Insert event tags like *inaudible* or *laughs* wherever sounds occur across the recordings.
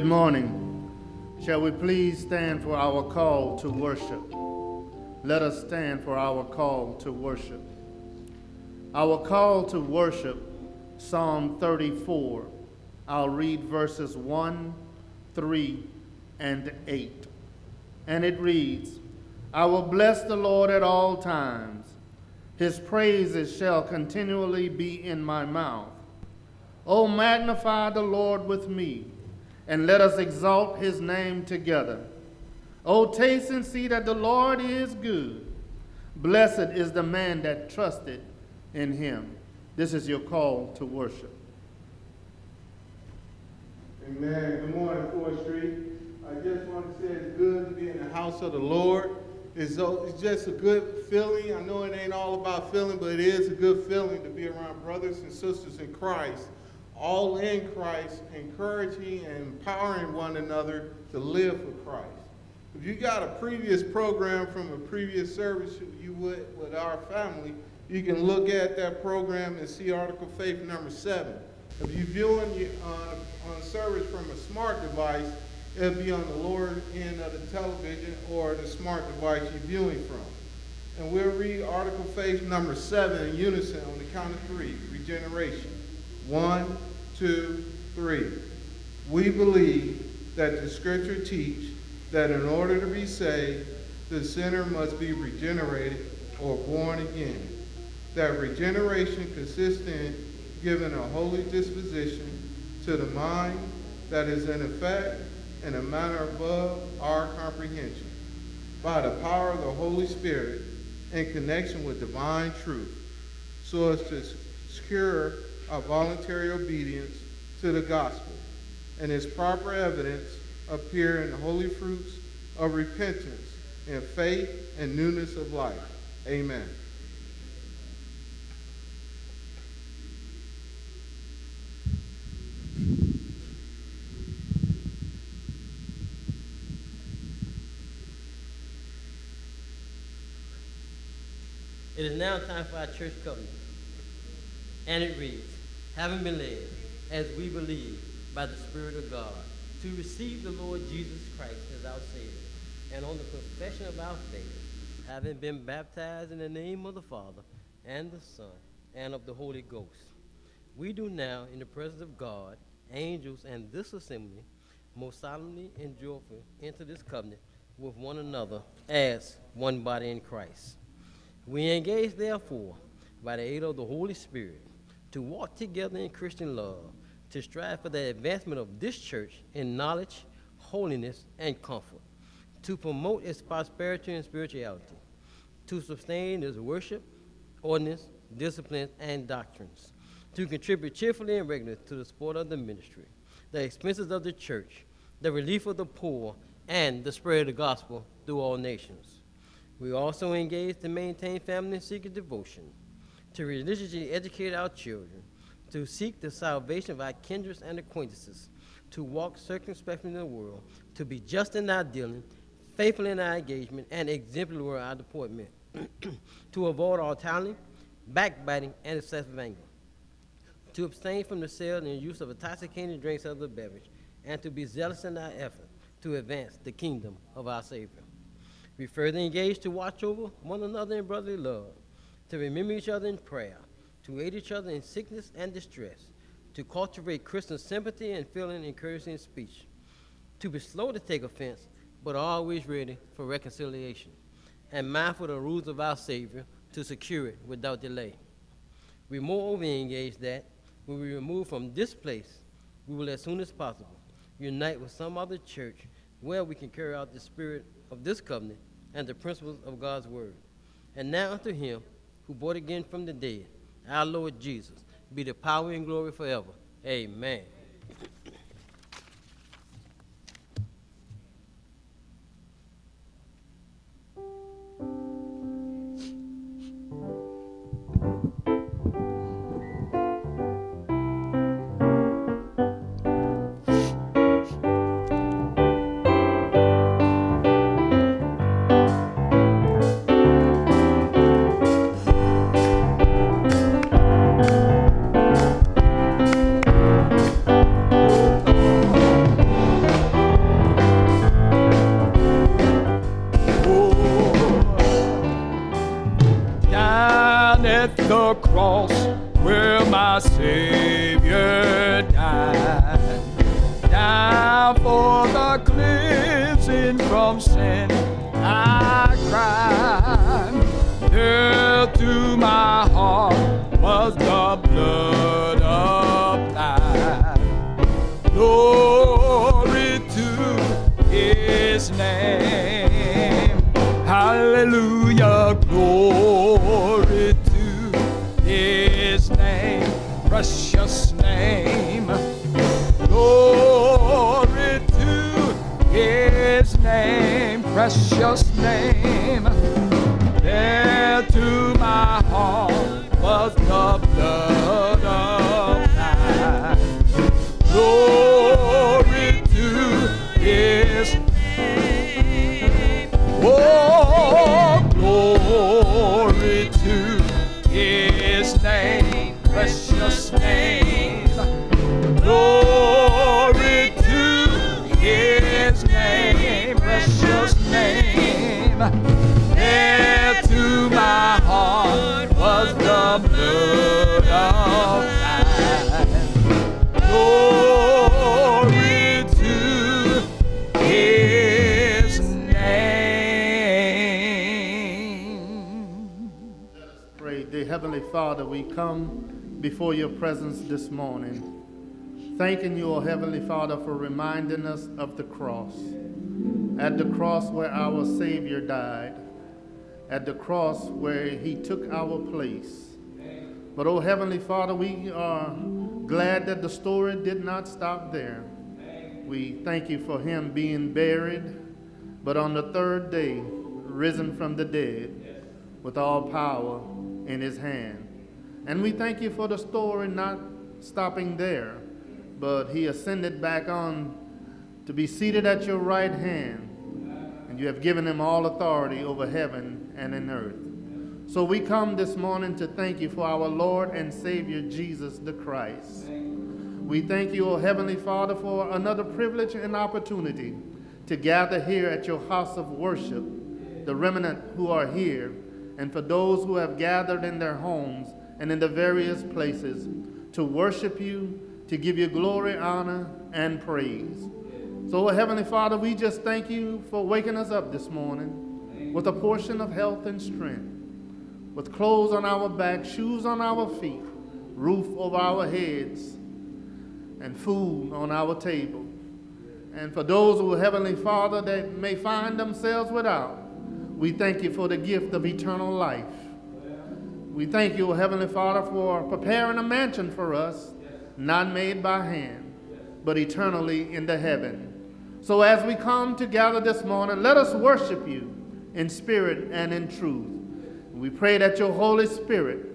Good morning. Shall we please stand for our call to worship? Let us stand for our call to worship. Our call to worship, Psalm 34. I'll read verses 1, 3, and 8. And it reads I will bless the Lord at all times. His praises shall continually be in my mouth. O magnify the Lord with me, and let us exalt his name together. O taste and see that the Lord is good. Blessed is the man that trusted in him. This is your call to worship. Amen. Good morning, 4th Street. I just want to say it's good to be in the house of the Lord. It's, it's just a good feeling. I know it ain't all about feeling, but it is a good feeling to be around brothers and sisters in Christ, all in Christ, encouraging and empowering one another to live for Christ. If you got a previous program from a previous service you would with our family, you can look at that program and see Article Faith number seven. If you're viewing uh, on service from a smart device, it'll be on the lower end of the television or the smart device you're viewing from. And we'll read Article Faith number seven in unison on the count of three, regeneration. One, two, three. We believe that the scripture teach that in order to be saved, the sinner must be regenerated or born again. That regeneration consists in giving a holy disposition to the mind that is in effect in a manner above our comprehension, by the power of the Holy Spirit in connection with divine truth, so as to secure our voluntary obedience to the gospel, and its proper evidence appear in the holy fruits of repentance and faith and newness of life. Amen. It is now time for our church covenant. And it reads, having been led, as we believe, by the Spirit of God, to receive the Lord Jesus Christ as our Savior, and on the profession of our faith, having been baptized in the name of the Father, and the Son, and of the Holy Ghost, we do now, in the presence of God, angels, and this assembly, most solemnly and joyfully enter this covenant with one another as one body in Christ. We engage, therefore, by the aid of the Holy Spirit, to walk together in Christian love, to strive for the advancement of this church in knowledge, holiness, and comfort, to promote its prosperity and spirituality, to sustain its worship, ordinance, discipline, and doctrines, to contribute cheerfully and regularly to the support of the ministry, the expenses of the church, the relief of the poor, and the spread of the gospel through all nations. We also engage to maintain family and seeker devotion, to religiously educate our children, to seek the salvation of our kindreds and acquaintances, to walk circumspectly in the world, to be just in our dealing, faithful in our engagement, and exemplary in our deportment, *clears throat* to avoid all talent, backbiting, and excessive anger, to abstain from the sale and use of intoxicating drinks or other beverage, and to be zealous in our effort to advance the kingdom of our Savior. We further engage to watch over one another in brotherly love, to remember each other in prayer, to aid each other in sickness and distress, to cultivate Christian sympathy and feeling encouraging speech, to be slow to take offense, but always ready for reconciliation, and mindful of the rules of our Savior to secure it without delay. We moreover engage that when we remove from this place, we will as soon as possible unite with some other church where we can carry out the spirit of this covenant and the principles of God's word. And now unto him who brought again from the dead, our Lord Jesus, be the power and glory forever. Amen. Heavenly Father, for reminding us of the cross. At the cross where our Savior died, at the cross where he took our place. But, oh Heavenly Father, we are glad that the story did not stop there. We thank you for him being buried, but on the third day, risen from the dead with all power in his hand. And we thank you for the story not stopping there, but he ascended back on to be seated at your right hand, and you have given him all authority over heaven and in earth. So we come this morning to thank you for our Lord and Savior Jesus the Christ. We thank you, O Heavenly Father, for another privilege and opportunity to gather here at your house of worship, the remnant who are here, and for those who have gathered in their homes and in the various places to worship you, to give you glory, honor, and praise. So, Heavenly Father, we just thank you for waking us up this morning with a portion of health and strength with clothes on our back, shoes on our feet, roof over our heads, and food on our table. And for those who, Heavenly Father, that may find themselves without, we thank you for the gift of eternal life. We thank you, Heavenly Father, for preparing a mansion for us, not made by hand, but eternally in the heaven. So as we come together this morning, let us worship you in spirit and in truth. We pray that your Holy Spirit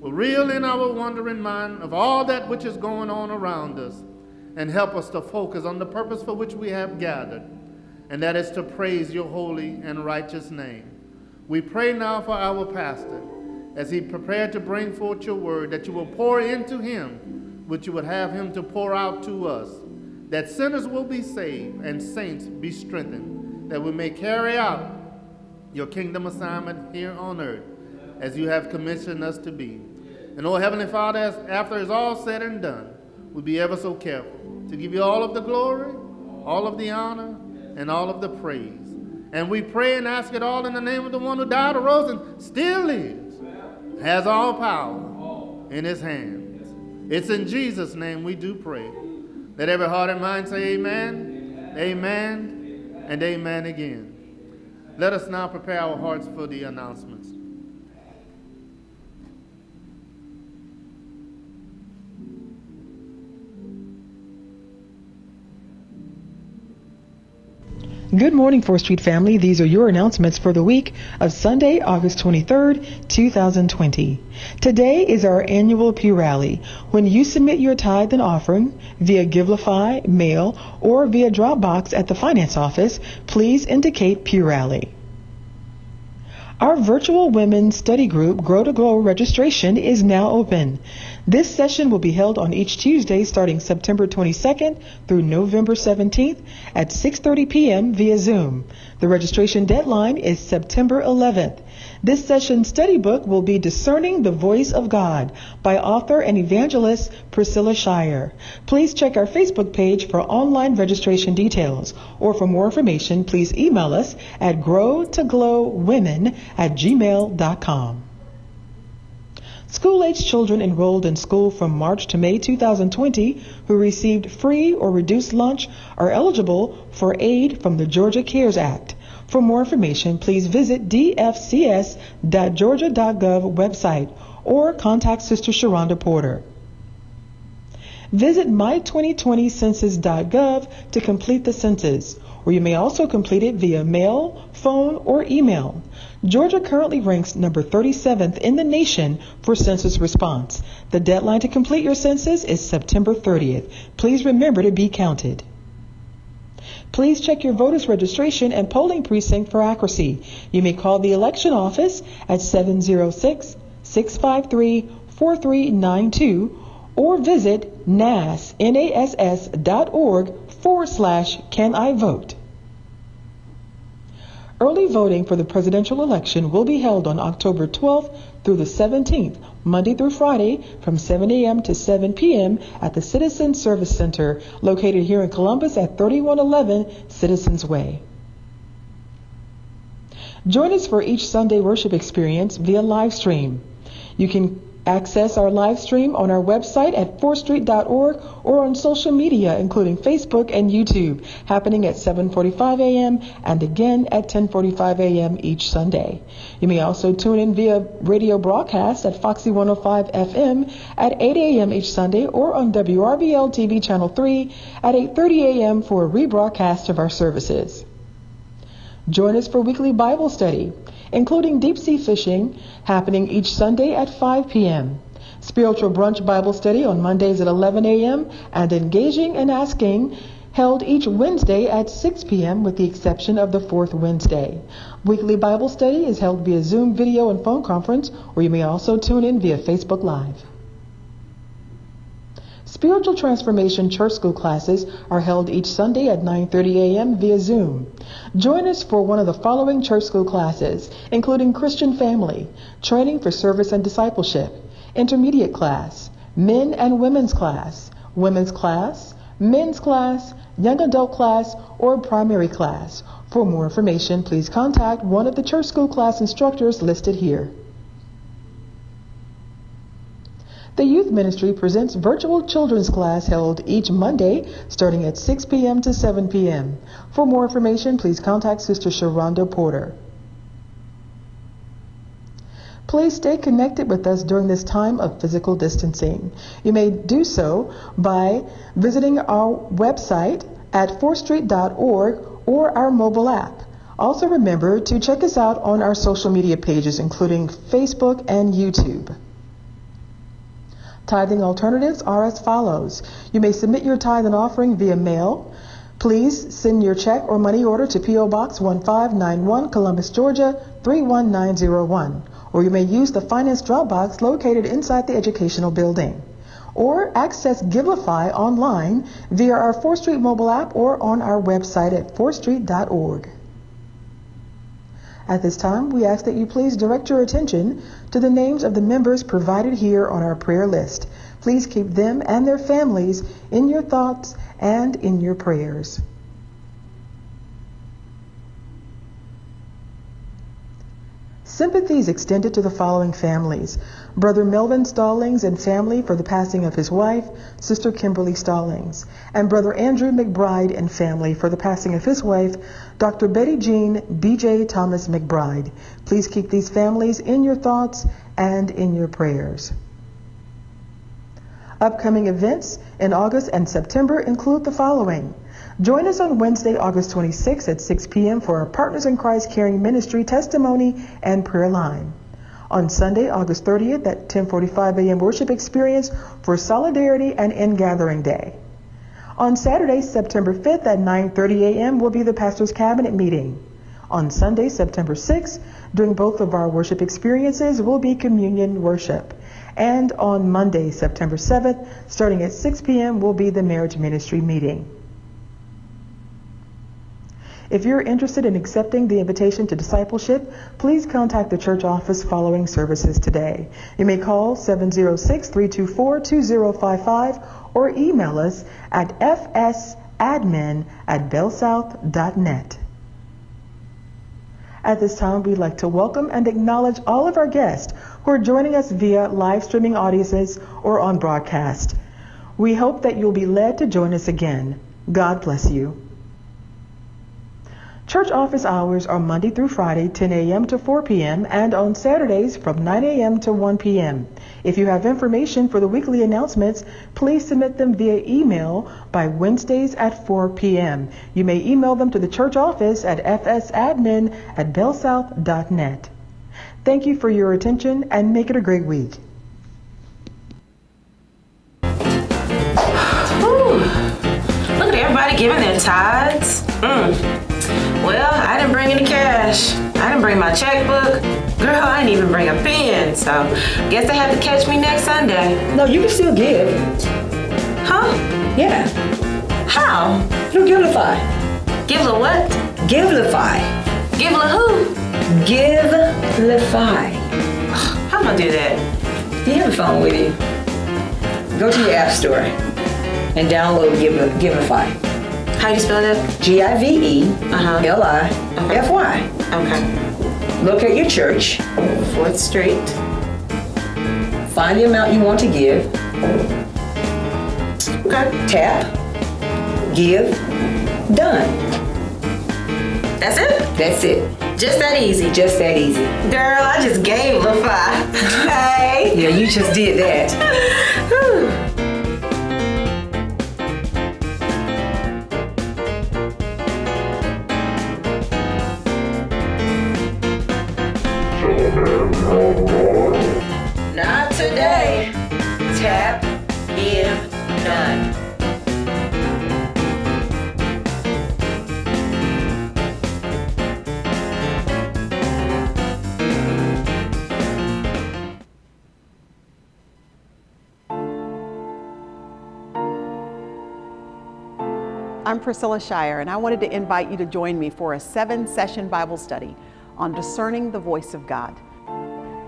will reel in our wandering mind of all that which is going on around us and help us to focus on the purpose for which we have gathered, and that is to praise your holy and righteous name. We pray now for our pastor as he prepared to bring forth your word, that you will pour into him what you would have him to pour out to us, that sinners will be saved and saints be strengthened, that we may carry out your kingdom assignment here on earth as you have commissioned us to be. And, oh Heavenly Father, as, after it's all said and done, we'll be ever so careful to give you all of the glory, all of the honor, and all of the praise. And we pray and ask it all in the name of the one who died, arose, and still lives, has all power in his hands. It's in Jesus' name we do pray. Let every heart and mind say amen, amen, and amen again. Let us now prepare our hearts for the announcements. Good morning, 4th Street family. These are your announcements for the week of Sunday, August 23rd, 2020. Today is our annual Pew Rally. When you submit your tithe and offering via Givelify, mail, or via Dropbox at the finance office, please indicate Pew Rally. Our virtual women's study group, Grow to Glow registration is now open. This session will be held on each Tuesday starting September 22nd through November 17th at 6:30 p.m. via Zoom. The registration deadline is September 11th. This session study book will be Discerning the Voice of God by author and evangelist Priscilla Shirer. Please check our Facebook page for online registration details, or for more information, please email us at growtoglowwomen at gmail.com. School-age children enrolled in school from March to May 2020 who received free or reduced lunch are eligible for aid from the Georgia CARES Act. For more information, please visit dfcs.georgia.gov website or contact Sister Sharonda Porter. Visit my2020census.gov to complete the census, or you may also complete it via mail, phone, or email. Georgia currently ranks number 37th in the nation for census response. The deadline to complete your census is September 30th. Please remember to be counted. Please check your voter's registration and polling precinct for accuracy. You may call the election office at 706 653 4392 or visit nass.org forward slash can I vote. Early voting for the presidential election will be held on October 12th through the 17th, Monday through Friday, from 7 a.m. to 7 p.m. at the Citizen Service Center located here in Columbus at 3111 Citizens Way. Join us for each Sunday worship experience via live stream. You can Access our live stream on our website at 4street.org or on social media including Facebook and YouTube happening at 7:45 a.m. and again at 10:45 a.m. each Sunday. You may also tune in via radio broadcast at Foxy 105 FM at 8 a.m. each Sunday or on WRBL TV channel 3 at 8:30 a.m. for a rebroadcast of our services. Join us for weekly Bible study including deep sea fishing, happening each Sunday at 5 p.m. Spiritual brunch Bible study on Mondays at 11 a.m. and engaging and asking held each Wednesday at 6 p.m. with the exception of the fourth Wednesday. Weekly Bible study is held via Zoom video and phone conference, or you may also tune in via Facebook Live. Spiritual Transformation Church School classes are held each Sunday at 9:30 a.m. via Zoom. Join us for one of the following church school classes, including Christian Family, Training for Service and Discipleship, Intermediate Class, Men and Women's Class, Women's Class, Men's Class, Young Adult Class, or Primary Class. For more information, please contact one of the church school class instructors listed here. The Youth Ministry presents virtual children's class held each Monday starting at 6 p.m. to 7 p.m. For more information, please contact Sister Sharonda Porter. Please stay connected with us during this time of physical distancing. You may do so by visiting our website at 4street.org or our mobile app. Also remember to check us out on our social media pages including Facebook and YouTube. Tithing alternatives are as follows. You may submit your tithe and offering via mail. Please send your check or money order to P.O. Box 1591, Columbus, Georgia 31901. Or you may use the finance drop box located inside the educational building. Or access Givelify online via our 4th Street mobile app or on our website at 4street.org. At this time, we ask that you please direct your attention to the names of the members provided here on our prayer list. Please keep them and their families in your thoughts and in your prayers. Sympathies extended to the following families Brother Melvin Stallings and family for the passing of his wife, Sister Kimberly Stallings, and Brother Andrew McBride and family for the passing of his wife, Dr. Betty Jean B.J. Thomas McBride. Please keep these families in your thoughts and in your prayers. Upcoming events in August and September include the following. Join us on Wednesday, August 26th at 6 p.m. for our Partners in Christ Caring Ministry testimony and prayer line. On Sunday, August 30th at 10:45 a.m. worship experience for Solidarity and Ingathering Day. On Saturday, September 5th at 9:30 a.m. will be the pastor's cabinet meeting. On Sunday, September 6th, during both of our worship experiences will be communion worship. And on Monday, September 7th, starting at 6 p.m. will be the marriage ministry meeting. If you're interested in accepting the invitation to discipleship, please contact the church office following services today. You may call 706-324-2055 or email us at fsadmin at bellsouth.net. At this time, we'd like to welcome and acknowledge all of our guests who are joining us via live streaming audiences or on broadcast. We hope that you'll be led to join us again. God bless you. Church office hours are Monday through Friday, 10 a.m. to 4 p.m., and on Saturdays from 9 a.m. to 1 p.m. If you have information for the weekly announcements, please submit them via email by Wednesdays at 4 p.m. You may email them to the church office at fsadmin at bellsouth.net. Thank you for your attention and make it a great week. Whew. Look at everybody giving their tithes. Mm. Well, I didn't bring any cash. I didn't bring my checkbook. Girl, I didn't even bring a pen. So, guess they have to catch me next Sunday. No, you can still give. Huh? Yeah. How? Through Givelify. Give a what? Givelify. Give a who? Givelify. How am I do that? Do you have a phone with you? Go to your app store and download Give Givelify. How do you spell that? G I V E Uh-huh. L I F Y. Okay. Locate your church. Fourth Street. Find the amount you want to give. Okay. Tap. Give. Done. That's it? That's it. Just that easy. Just that easy. Girl, I just gave the five. *laughs* hey. Yeah, you just did that. *laughs* Whew. I'm Priscilla Shirer, and I wanted to invite you to join me for a seven session Bible study on discerning the voice of God.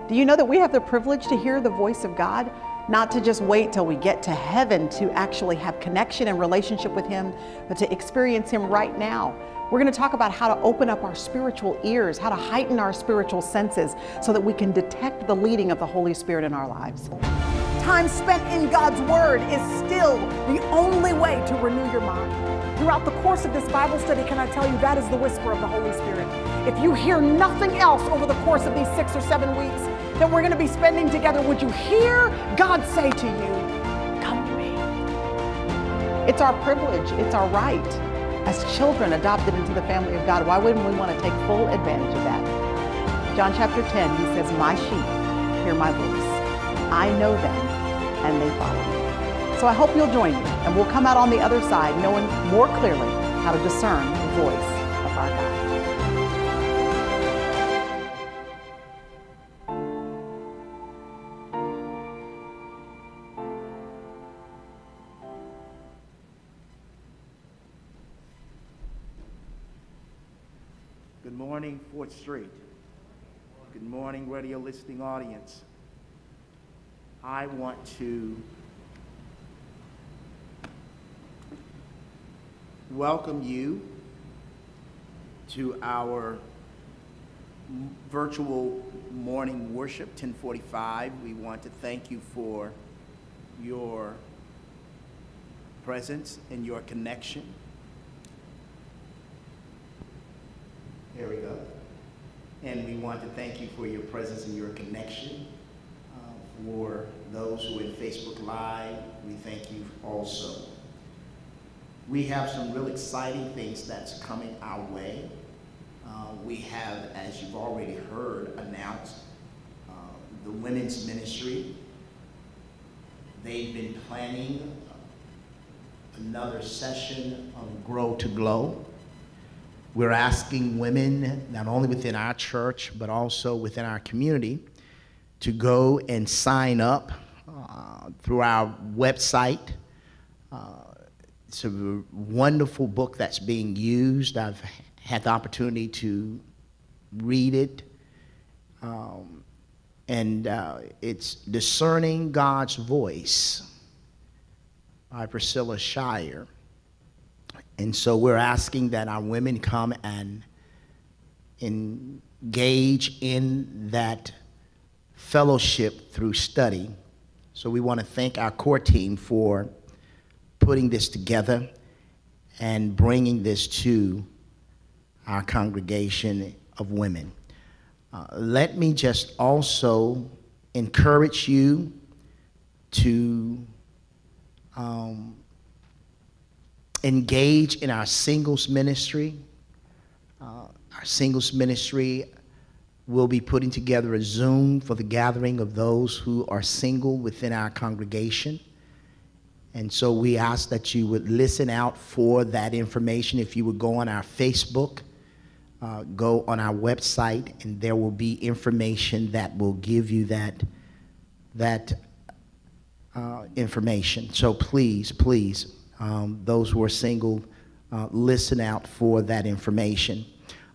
Do you know that we have the privilege to hear the voice of God? Not to just wait till we get to heaven to actually have connection and relationship with Him, but to experience Him right now. We're going to talk about how to open up our spiritual ears, how to heighten our spiritual senses so that we can detect the leading of the Holy Spirit in our lives. Time spent in God's Word is still the only way to renew your mind. Throughout the course of this Bible study, can I tell you that is the whisper of the Holy Spirit? If you hear nothing else over the course of these six or seven weeks that we're going to be spending together, would you hear God say to you, Come to me? It's our privilege, it's our right as children adopted into the family of God. Why wouldn't we want to take full advantage of that? John chapter 10, he says, My sheep hear my voice. I know them and they follow me. So I hope you'll join me and we'll come out on the other side knowing more clearly how to discern the voice of our God. Good morning, Fourth Street. Good morning, radio listening audience. I want to welcome you to our virtual morning worship, 1045. We want to thank you for your presence and your connection. There we go. And we want to thank you for your presence and your connection. Uh, For those who are in Facebook Live, we thank you also. We have some real exciting things that's coming our way. Uh, We have, as you've already heard, announced uh, the women's ministry. They've been planning another session of Grow to Glow. We're asking women, not only within our church, but also within our community, to go and sign up uh, through our website. Uh, it's a wonderful book that's being used. I've had the opportunity to read it. Um, and uh, it's Discerning God's Voice by Priscilla Shirer. And so we're asking that our women come and engage in that fellowship through study. So we want to thank our core team for putting this together and bringing this to our congregation of women. Uh, let me just also encourage you to um, engage in our singles ministry. Uh, our singles ministry will be putting together a Zoom for the gathering of those who are single within our congregation. And so we ask that you would listen out for that information. If you would go on our Facebook, uh, go on our website, and there will be information that will give you that, that uh, information. So please, please, um, those who are single, uh, listen out for that information.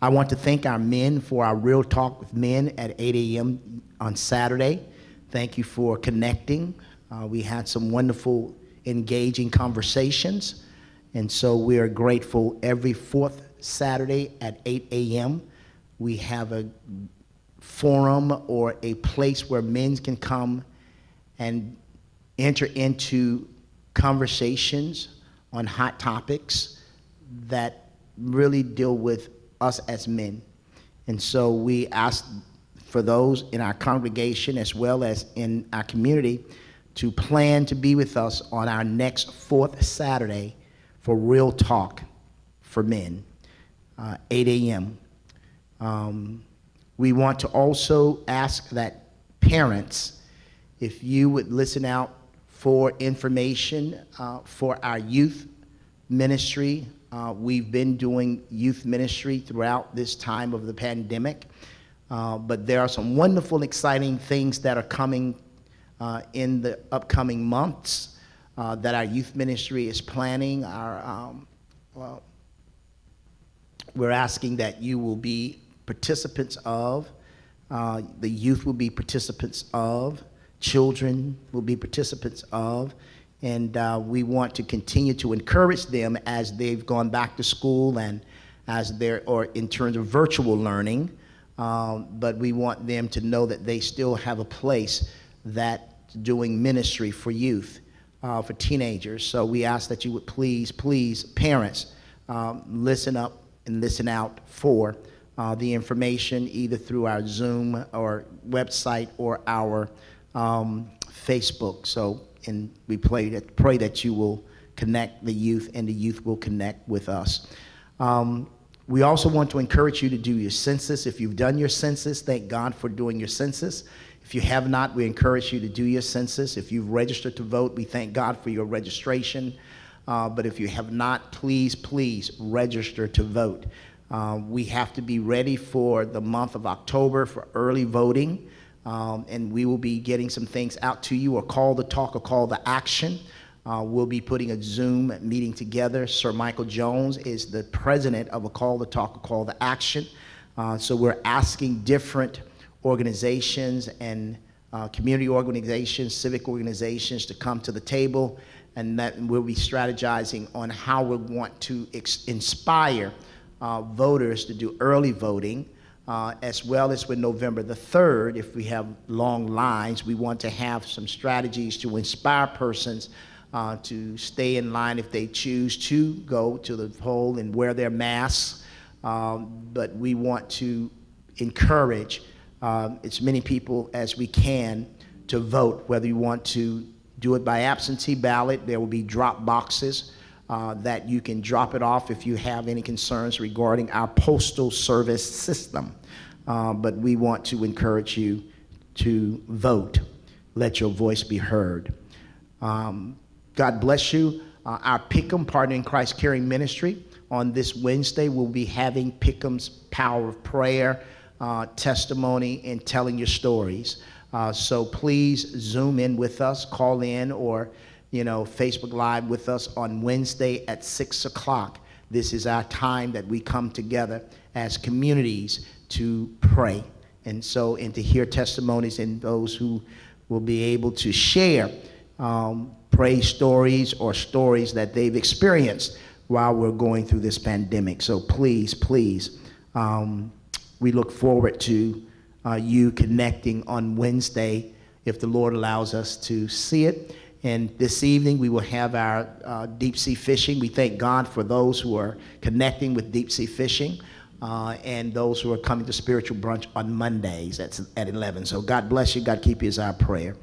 I want to thank our men for our Real Talk with Men at 8 a.m. on Saturday. Thank you for connecting. Uh, we had some wonderful engaging conversations. And so we are grateful every fourth Saturday at 8 a.m. We have a forum or a place where men can come and enter into conversations on hot topics that really deal with us as men. And so we ask for those in our congregation as well as in our community to plan to be with us on our next fourth Saturday for Real Talk for Men, uh, 8 a.m. Um, we want to also ask that parents, if you would listen out for information uh, for our youth ministry. Uh, we've been doing youth ministry throughout this time of the pandemic, uh, but there are some wonderful, exciting things that are coming uh, in the upcoming months uh, that our youth ministry is planning. Our, um, well, we're asking that you will be participants of, uh, the youth will be participants of, children will be participants of, and uh, we want to continue to encourage them as they've gone back to school and as they're, or in terms of virtual learning. Um, but we want them to know that they still have a place that doing ministry for youth, uh, for teenagers. So we ask that you would please, please, parents, um, listen up and listen out for uh, the information either through our Zoom or website or our um, Facebook. So, and we pray that, pray that you will connect the youth and the youth will connect with us. Um, we also want to encourage you to do your census. If you've done your census, thank God for doing your census. If you have not, we encourage you to do your census. If you've registered to vote, we thank God for your registration. Uh, but if you have not, please, please register to vote. Uh, we have to be ready for the month of October for early voting. Um, and we will be getting some things out to you, a call to talk, a call to action. Uh, we'll be putting a Zoom meeting together. Sir Michael Jones is the president of a call to talk, a call to action. Uh, so we're asking different organizations and uh, community organizations, civic organizations to come to the table, and that we'll be strategizing on how we want to inspire uh, voters to do early voting, uh, as well as with November the 3rd, if we have long lines, we want to have some strategies to inspire persons uh, to stay in line if they choose to go to the poll and wear their masks. Um, but we want to encourage um, as many people as we can to vote, whether you want to do it by absentee ballot. There will be drop boxes uh, that you can drop it off if you have any concerns regarding our postal service system. Uh, but we want to encourage you to vote. Let your voice be heard. Um, God bless you. Uh, our Pick'em Partner in Christ Caring Ministry on this Wednesday we'll be having Pick'em's Power of Prayer uh, testimony and telling your stories. Uh, so please zoom in with us, call in, or you know Facebook Live with us on Wednesday at six o'clock. this is our time that we come together as communities to pray. And so, and to hear testimonies and those who will be able to share um, praise stories or stories that they've experienced while we're going through this pandemic. So please, please, um, we look forward to uh, you connecting on Wednesday if the Lord allows us to see it. And this evening we will have our uh, deep sea fishing. We thank God for those who are connecting with deep sea fishing. Uh, and those who are coming to spiritual brunch on Mondays at, at 11. So God bless you. God keep you is our prayer.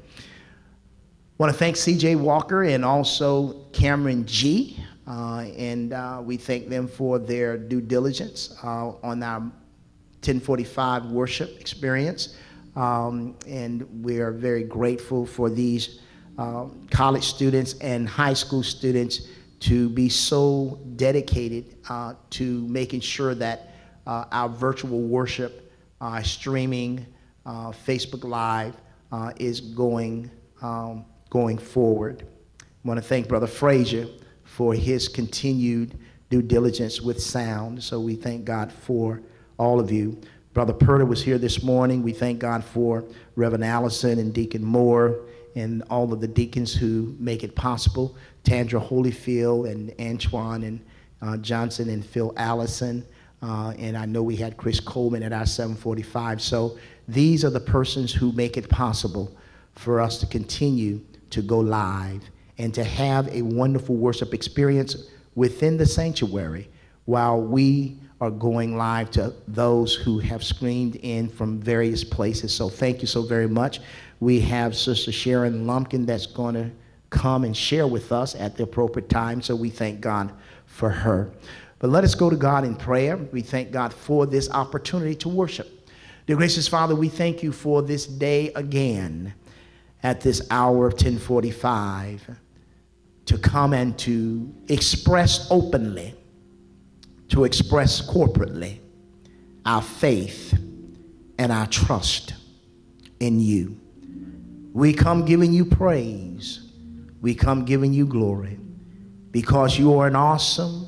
Want to thank CJ Walker and also Cameron G. Uh, and uh, we thank them for their due diligence uh, on our 1045 worship experience. Um, and we are very grateful for these uh, college students and high school students to be so dedicated uh, to making sure that uh, our virtual worship, uh, streaming, uh, Facebook Live is going, um, going forward. I want to thank Brother Frazier for his continued due diligence with sound. So we thank God for all of you. Brother Purder was here this morning. We thank God for Reverend Allison and Deacon Moore and all of the deacons who make it possible. Tandra Holyfield and Antoine and uh, Johnson and Phil Allison. Uh, and I know we had Chris Coleman at our 745. So these are the persons who make it possible for us to continue to go live and to have a wonderful worship experience within the sanctuary while we are going live to those who have screamed in from various places. So thank you so very much. We have Sister Sharon Lumpkin that's going to come and share with us at the appropriate time. So we thank God for her. But let us go to God in prayer. We thank God for this opportunity to worship. Dear gracious Father, we thank you for this day again at this hour of 1045 to come and to express openly, to express corporately our faith and our trust in you. We come giving you praise. We come giving you glory because you are an awesome,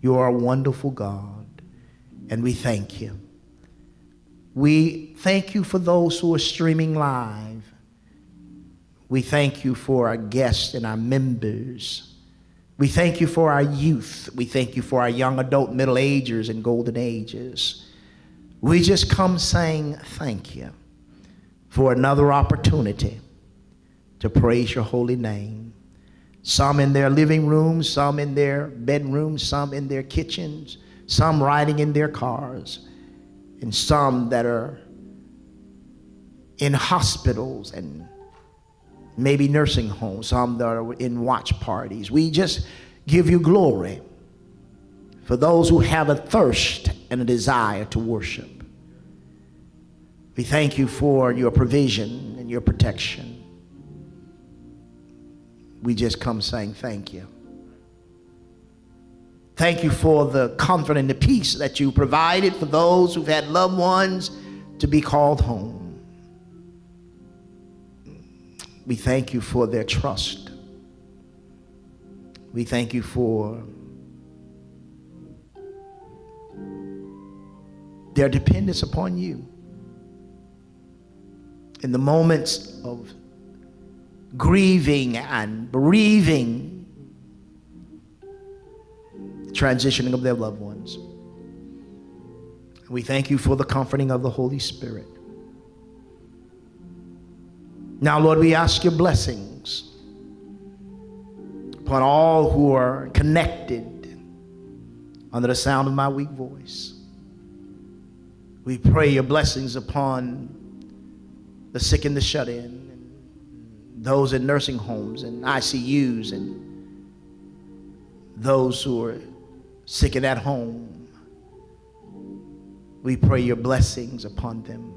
you are a wonderful God, and we thank you. We thank you for those who are streaming live. We thank you for our guests and our members. We thank you for our youth. We thank you for our young adult, middle agers, and golden ages. We just come saying thank you for another opportunity to praise your holy name some in their living rooms, some in their bedrooms, some in their kitchens, some riding in their cars, and some that are in hospitals and maybe nursing homes, some that are in watch parties. We just give you glory for those who have a thirst and a desire to worship. We thank you for your provision and your protection we just come saying thank you. Thank you for the comfort and the peace that you provided for those who've had loved ones to be called home. We thank you for their trust. We thank you for their dependence upon you. In the moments of grieving and bereaving transitioning of their loved ones. We thank you for the comforting of the Holy Spirit. Now, Lord, we ask your blessings upon all who are connected under the sound of my weak voice. We pray your blessings upon the sick and the shut in and those in nursing homes and ICUs and those who are sick and at home. We pray your blessings upon them.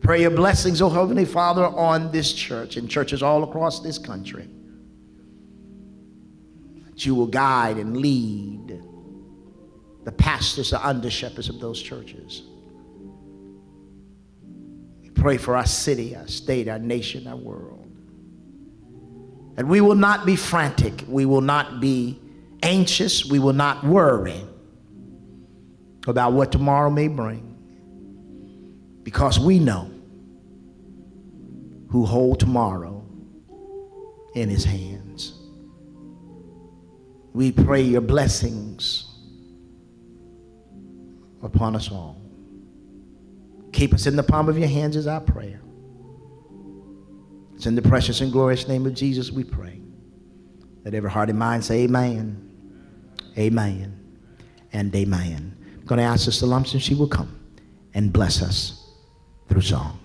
Pray your blessings, oh Heavenly Father, on this church and churches all across this country. That you will guide and lead the pastors, the under shepherds of those churches pray for our city, our state, our nation, our world. And we will not be frantic. We will not be anxious. We will not worry about what tomorrow may bring because we know who hold tomorrow in his hands. We pray your blessings upon us all. Keep us in the palm of your hands is our prayer. It's in the precious and glorious name of Jesus we pray. Let every heart and mind say amen, amen, and amen. I'm going to ask Sister Lumpkin, she will come and bless us through song.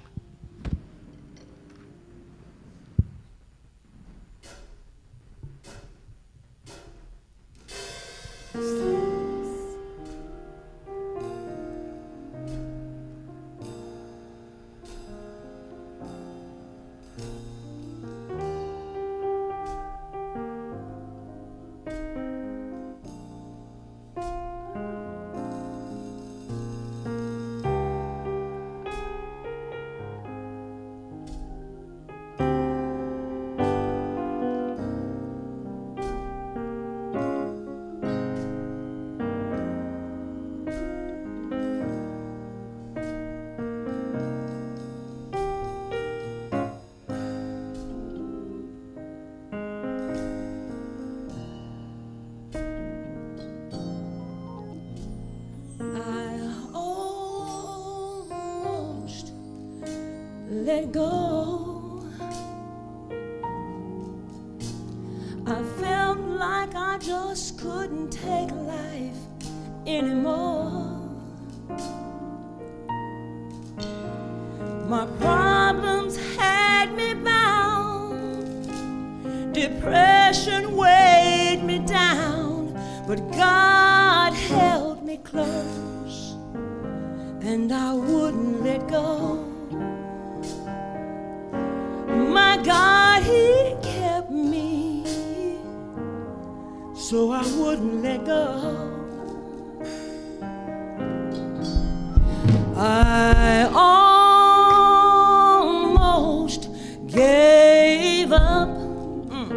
Gave up. Mm.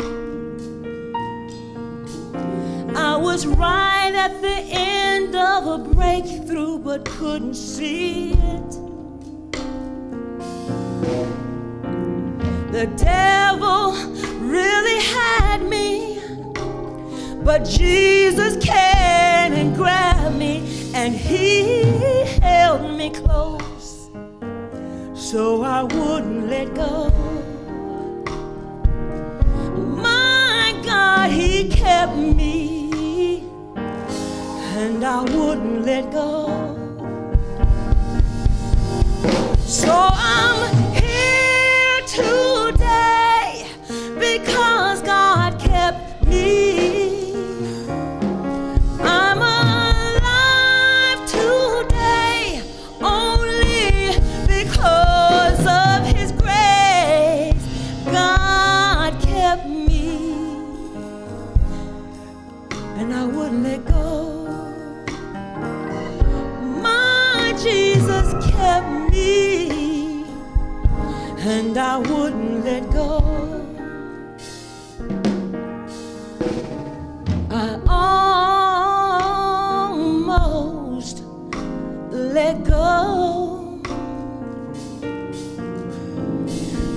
I was right at the end of a breakthrough, but couldn't see it. The devil really had me, but Jesus came and grabbed me, and he held me close, so I wouldn't let go. He kept me, and I wouldn't let go. So I'm I wouldn't let go. I almost let go.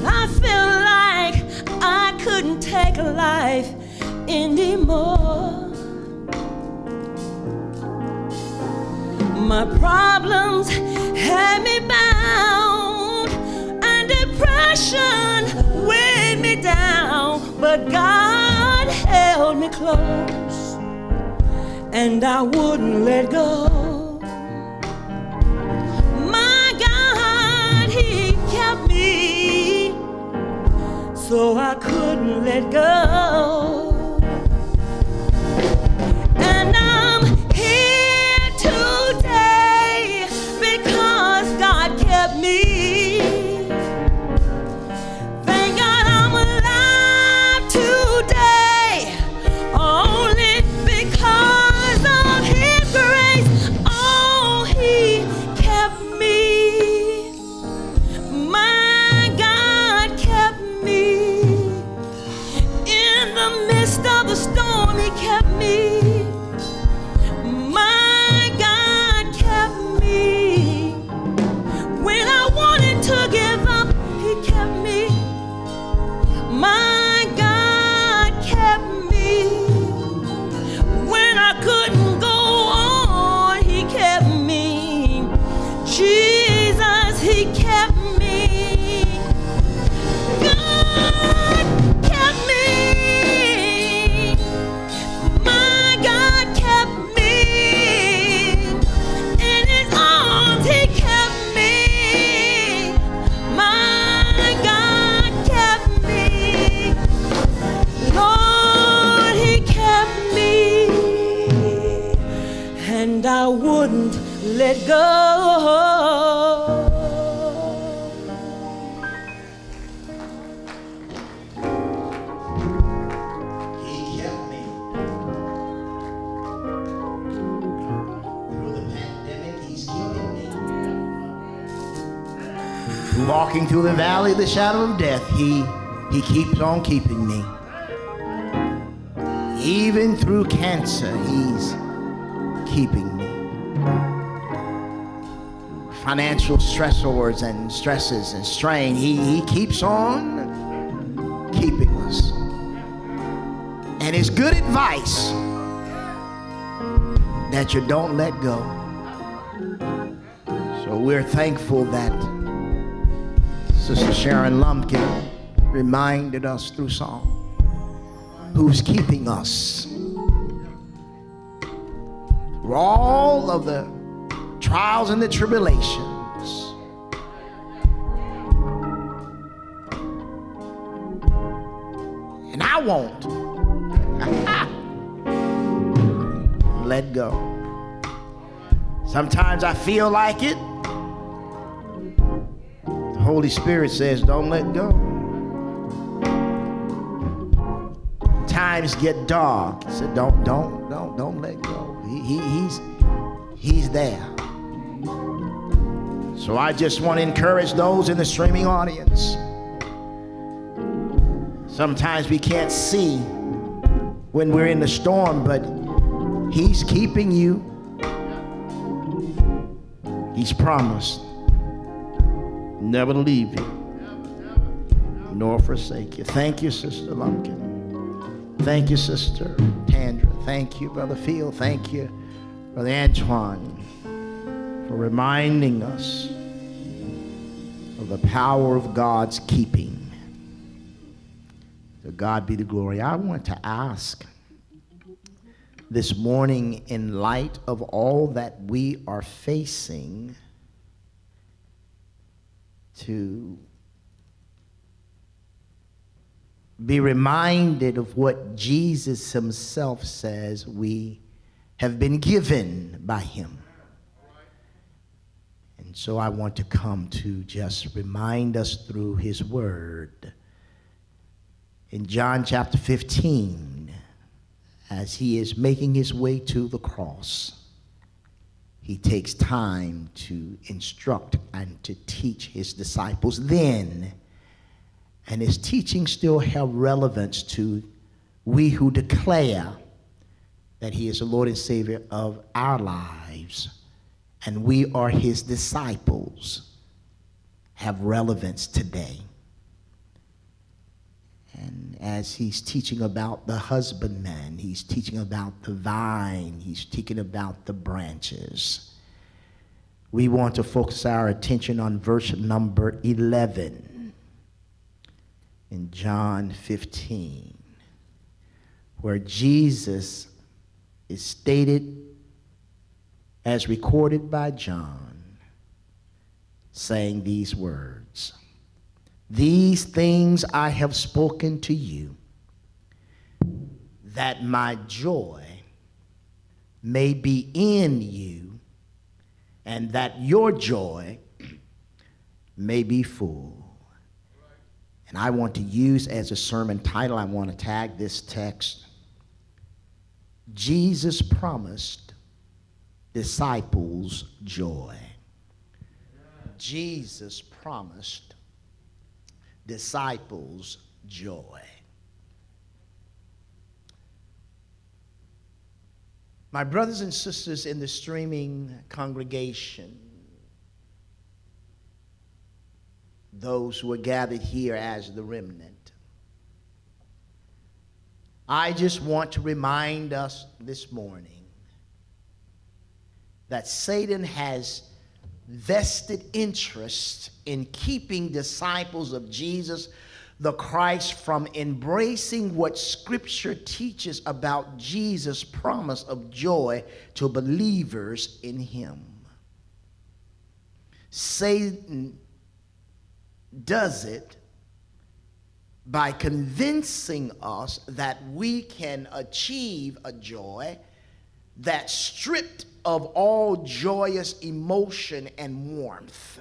I feel like I couldn't take life anymore. My problems had me But God held me close, and I wouldn't let go. My God, He kept me, so I couldn't let go. The shadow of death, he, he keeps on keeping me. Even through cancer, he's keeping me. Financial stressors and stresses and strain, he, he keeps on keeping us. And it's good advice that you don't let go. So we're thankful that Sister Sharon Lumpkin reminded us through song who's keeping us through all of the trials and the tribulations. And I won't *laughs* let go. Sometimes I feel like it. Holy Spirit says, don't let go. Times get dark. He said, don't, don't, don't, don't let go. He, he, he's, he's there. So I just want to encourage those in the streaming audience. Sometimes we can't see when we're in the storm, but He's keeping you. He's promised never leave you nor forsake you. Thank you, Sister Lumpkin. Thank you, Sister Tandra. Thank you, Brother Phil. Thank you, Brother Antoine, for reminding us of the power of God's keeping. To God be the glory. I want to ask this morning, in light of all that we are facing, to be reminded of what Jesus himself says we have been given by him. And so I want to come to just remind us through his word. In John chapter 15, as he is making his way to the cross, he takes time to instruct and to teach his disciples then. And his teaching still have relevance to we who declare that he is the Lord and Savior of our lives and we are his disciples have relevance today. And as he's teaching about the husbandman, he's teaching about the vine, he's teaching about the branches. We want to focus our attention on verse number 11 in John 15, where Jesus is stated as recorded by John, saying these words These things I have spoken to you, that my joy may be in you, and that your joy may be full. And I want to use as a sermon title, I want to tag this text Jesus promised disciples joy. Jesus promised disciples joy. My brothers and sisters in the streaming congregation, those who are gathered here as the remnant, I just want to remind us this morning that Satan has vested interest in keeping disciples of Jesus the Christ from embracing what Scripture teaches about Jesus' promise of joy to believers in Him. Satan does it by convincing us that we can achieve a joy that stripped of all joyous emotion and warmth,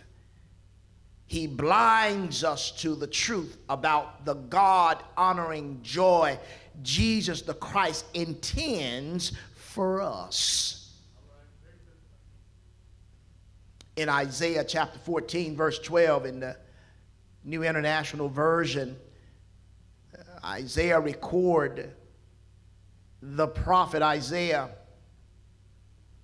he blinds us to the truth about the God honoring joy Jesus the Christ intends for us. In Isaiah chapter 14, verse 12, in the New International Version, uh, Isaiah record the prophet Isaiah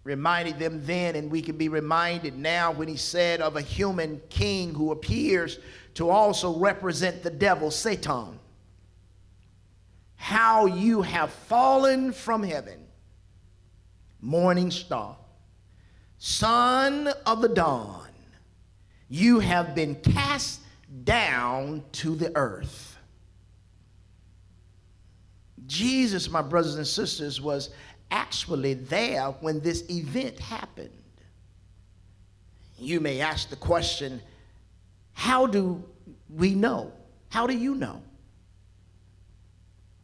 reminded them then, and we can be reminded now when he said of a human king who appears to also represent the devil, Satan. How you have fallen from heaven, morning star, son of the dawn, you have been cast down to the earth. Jesus, my brothers and sisters, was actually there when this event happened. You may ask the question how do we know? How do you know?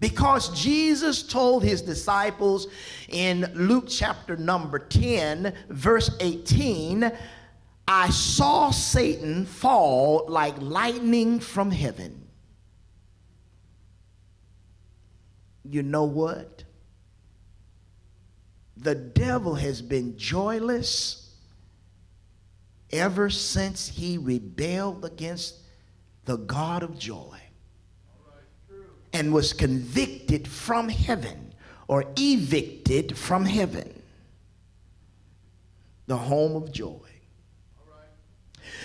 Because Jesus told his disciples in Luke chapter number 10, verse 18, I saw Satan fall like lightning from heaven. You know what? The devil has been joyless ever since he rebelled against the God of joy and was convicted from heaven or evicted from heaven, the home of joy.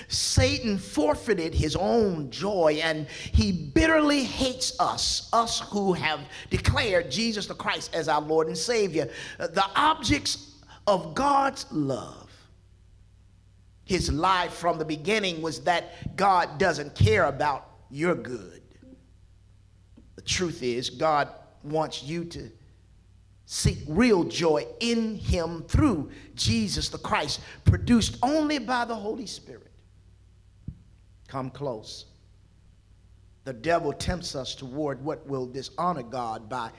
Satan forfeited his own joy and he bitterly hates us, us who have declared Jesus the Christ as our Lord and Savior, uh, the objects of God's love. His life from the beginning was that God doesn't care about your good. The truth is, God wants you to seek real joy in Him through Jesus the Christ, produced only by the Holy Spirit. Come close. The devil tempts us toward what will dishonor God by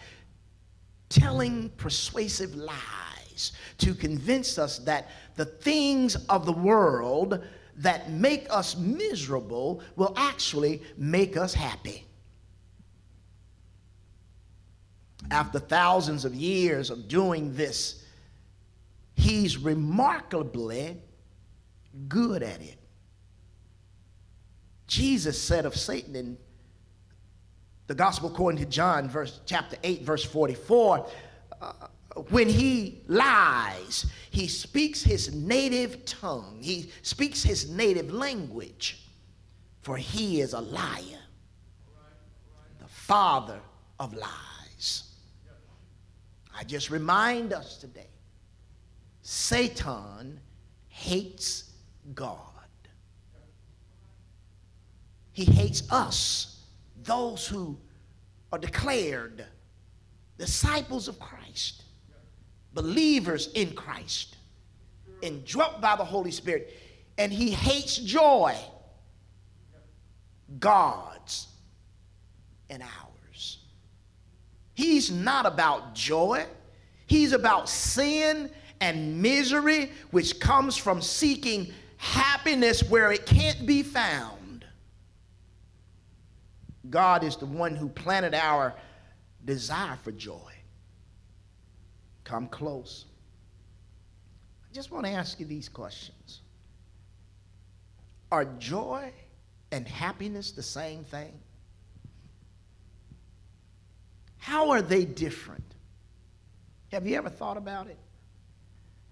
telling persuasive lies to convince us that the things of the world that make us miserable will actually make us happy. After thousands of years of doing this, he's remarkably good at it. Jesus said of Satan in the gospel according to John, verse chapter 8, verse 44, uh, when he lies, he speaks his native tongue, he speaks his native language, for he is a liar, the father of lies. I just remind us today Satan hates God. He hates us, those who are declared disciples of Christ, believers in Christ, and indwelt by the Holy Spirit. And he hates joy, God's and ours. He's not about joy, he's about sin and misery, which comes from seeking happiness where it can't be found. God is the one who planted our desire for joy. Come close. I just want to ask you these questions Are joy and happiness the same thing? How are they different? Have you ever thought about it?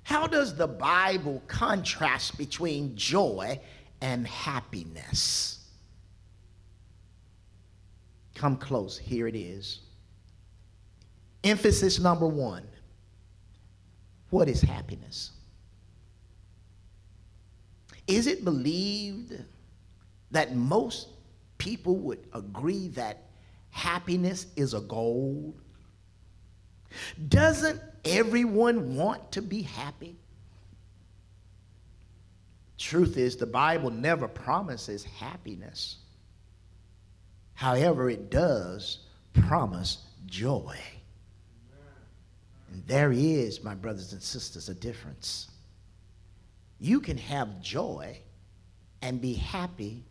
How does the Bible contrast between joy and happiness? Come close. Here it is. Emphasis number one What is happiness? Is it believed that most people would agree that happiness is a goal? Doesn't everyone want to be happy? Truth is, the Bible never promises happiness. However, it does promise joy. And there is, my brothers and sisters, a difference. You can have joy and be happy,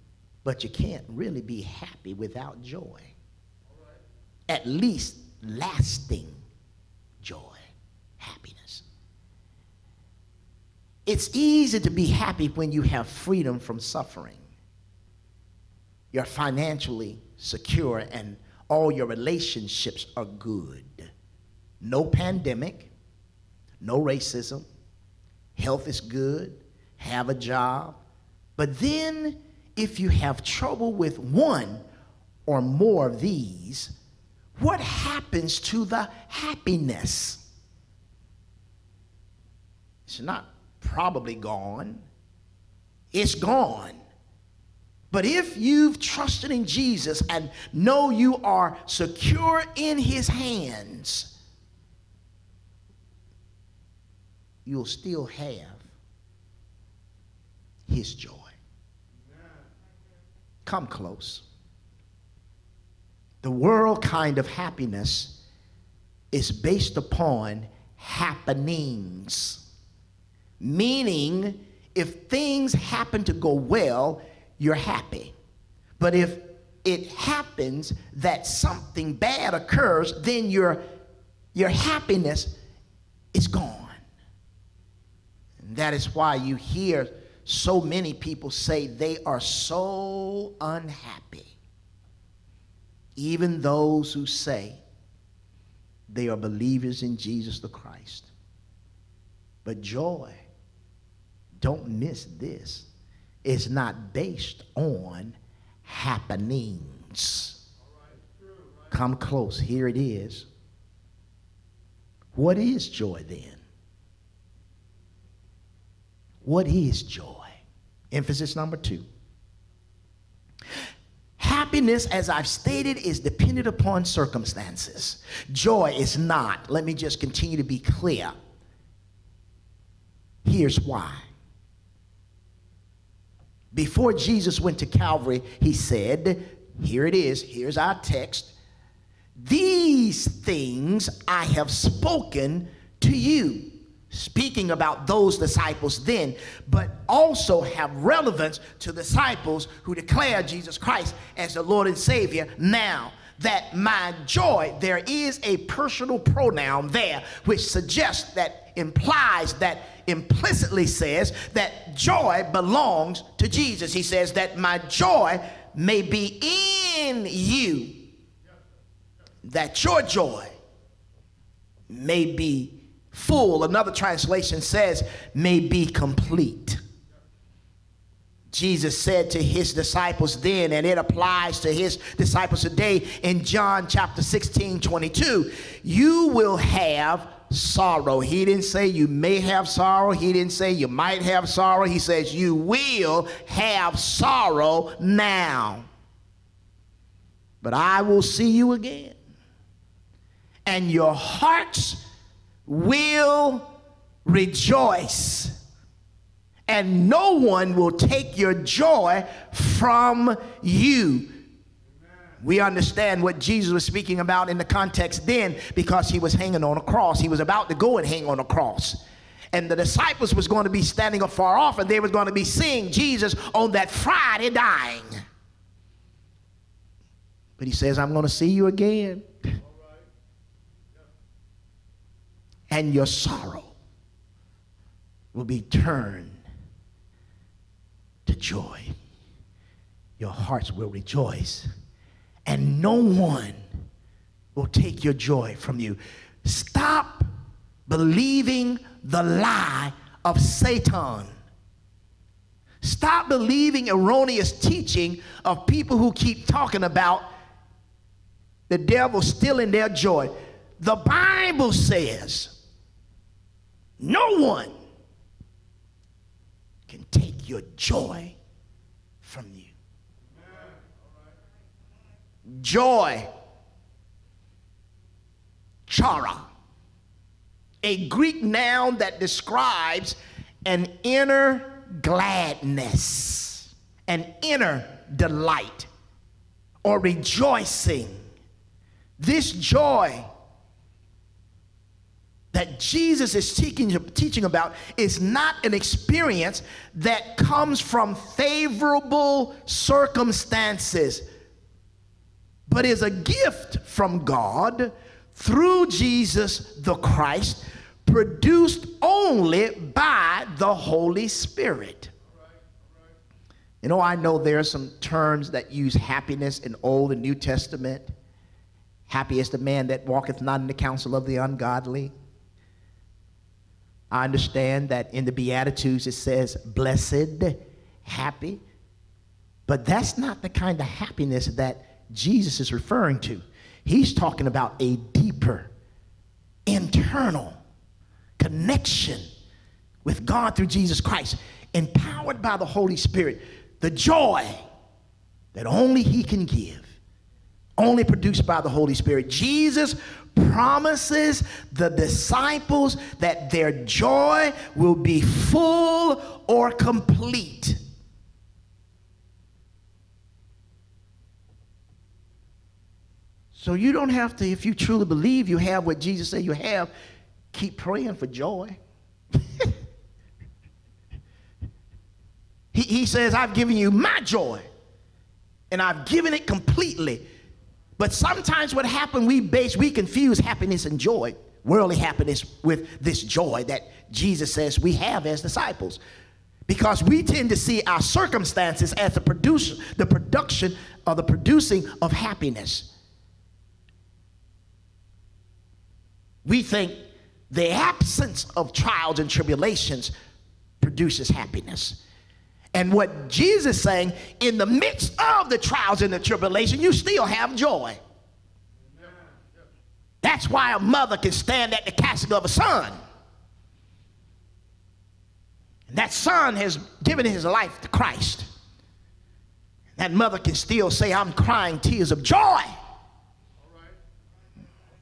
but you can't really be happy without joy. At least lasting joy, happiness. It's easy to be happy when you have freedom from suffering. You're financially secure and all your relationships are good. No pandemic, no racism, health is good, have a job. But then, if you have trouble with one or more of these, what happens to the happiness? It's not probably gone, it's gone. But if you've trusted in Jesus and know you are secure in his hands, you'll still have his joy. Come close. The world kind of happiness is based upon happenings, meaning if things happen to go well, you're happy. But if it happens that something bad occurs, then your, your happiness is gone. And that is why you hear so many people say they are so unhappy. Even those who say they are believers in Jesus the Christ. But joy, don't miss this, is not based on happenings. Come close. Here it is. What is joy then? What is joy? Emphasis number two. Happiness, as I've stated, is dependent upon circumstances. Joy is not. Let me just continue to be clear. Here's why. Before Jesus went to Calvary, he said, Here it is, here's our text. These things I have spoken to you speaking about those disciples then, but also have relevance to disciples who declare Jesus Christ as the Lord and Savior now. That my joy, there is a personal pronoun there, which suggests that implies that implicitly says that joy belongs to Jesus. He says that my joy may be in you, that your joy may be full. Another translation says, may be complete. Jesus said to his disciples then, and it applies to his disciples today in John chapter 16 22, you will have sorrow. He didn't say you may have sorrow. He didn't say you might have sorrow. He says you will have sorrow now. But I will see you again. And your hearts will rejoice. And no one will take your joy from you. We understand what Jesus was speaking about in the context then because he was hanging on a cross. He was about to go and hang on a cross. And the disciples was going to be standing afar off and they was going to be seeing Jesus on that Friday dying. But he says, I'm going to see you again. And your sorrow will be turned to joy. Your hearts will rejoice and no one will take your joy from you. Stop believing the lie of Satan. Stop believing erroneous teaching of people who keep talking about the devil stealing their joy. The Bible says no one your joy from you. Joy, chara, a Greek noun that describes an inner gladness, an inner delight, or rejoicing. This joy that Jesus is teaching, teaching about is not an experience that comes from favorable circumstances, but is a gift from God through Jesus the Christ, produced only by the Holy Spirit. You know, I know there are some terms that use happiness in Old and New Testament. Happy is the man that walketh not in the counsel of the ungodly. I understand that in the Beatitudes it says blessed, happy. But that's not the kind of happiness that Jesus is referring to. He's talking about a deeper, internal connection with God through Jesus Christ, empowered by the Holy Spirit, the joy that only He can give, only produced by the Holy Spirit. Jesus promises the disciples that their joy will be full or complete. So you don't have to, if you truly believe you have what Jesus said you have, keep praying for joy. *laughs* he, he says, I've given you my joy, and I've given it completely. But sometimes what happens, we base, we confuse happiness and joy, worldly happiness, with this joy that Jesus says we have as disciples. Because we tend to see our circumstances as the producer, the production or the producing of happiness. We think the absence of trials and tribulations produces happiness. And what Jesus is saying, in the midst of the trials and the tribulation, you still have joy. That's why a mother can stand at the casket of a son. And that son has given his life to Christ. That mother can still say, I'm crying tears of joy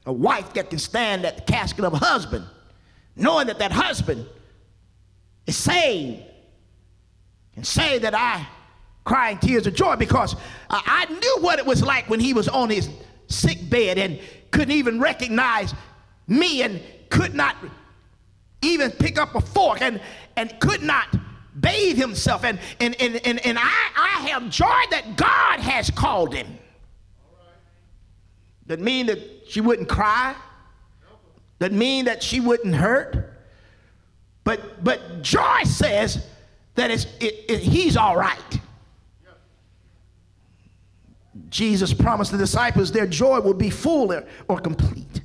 a wife that can stand at the casket of a husband, knowing that that husband is saved, and say that I crying tears of joy because I knew what it was like when he was on his sick bed and couldn't even recognize me and could not even pick up a fork and, and could not bathe himself. And, and, and, and, and I, I have joy that God has called him. Doesn't mean that she wouldn't cry. Doesn't mean that she wouldn't hurt. But but joy says that it's, it, it, he's all right. Jesus promised the disciples their joy will be full or, or complete.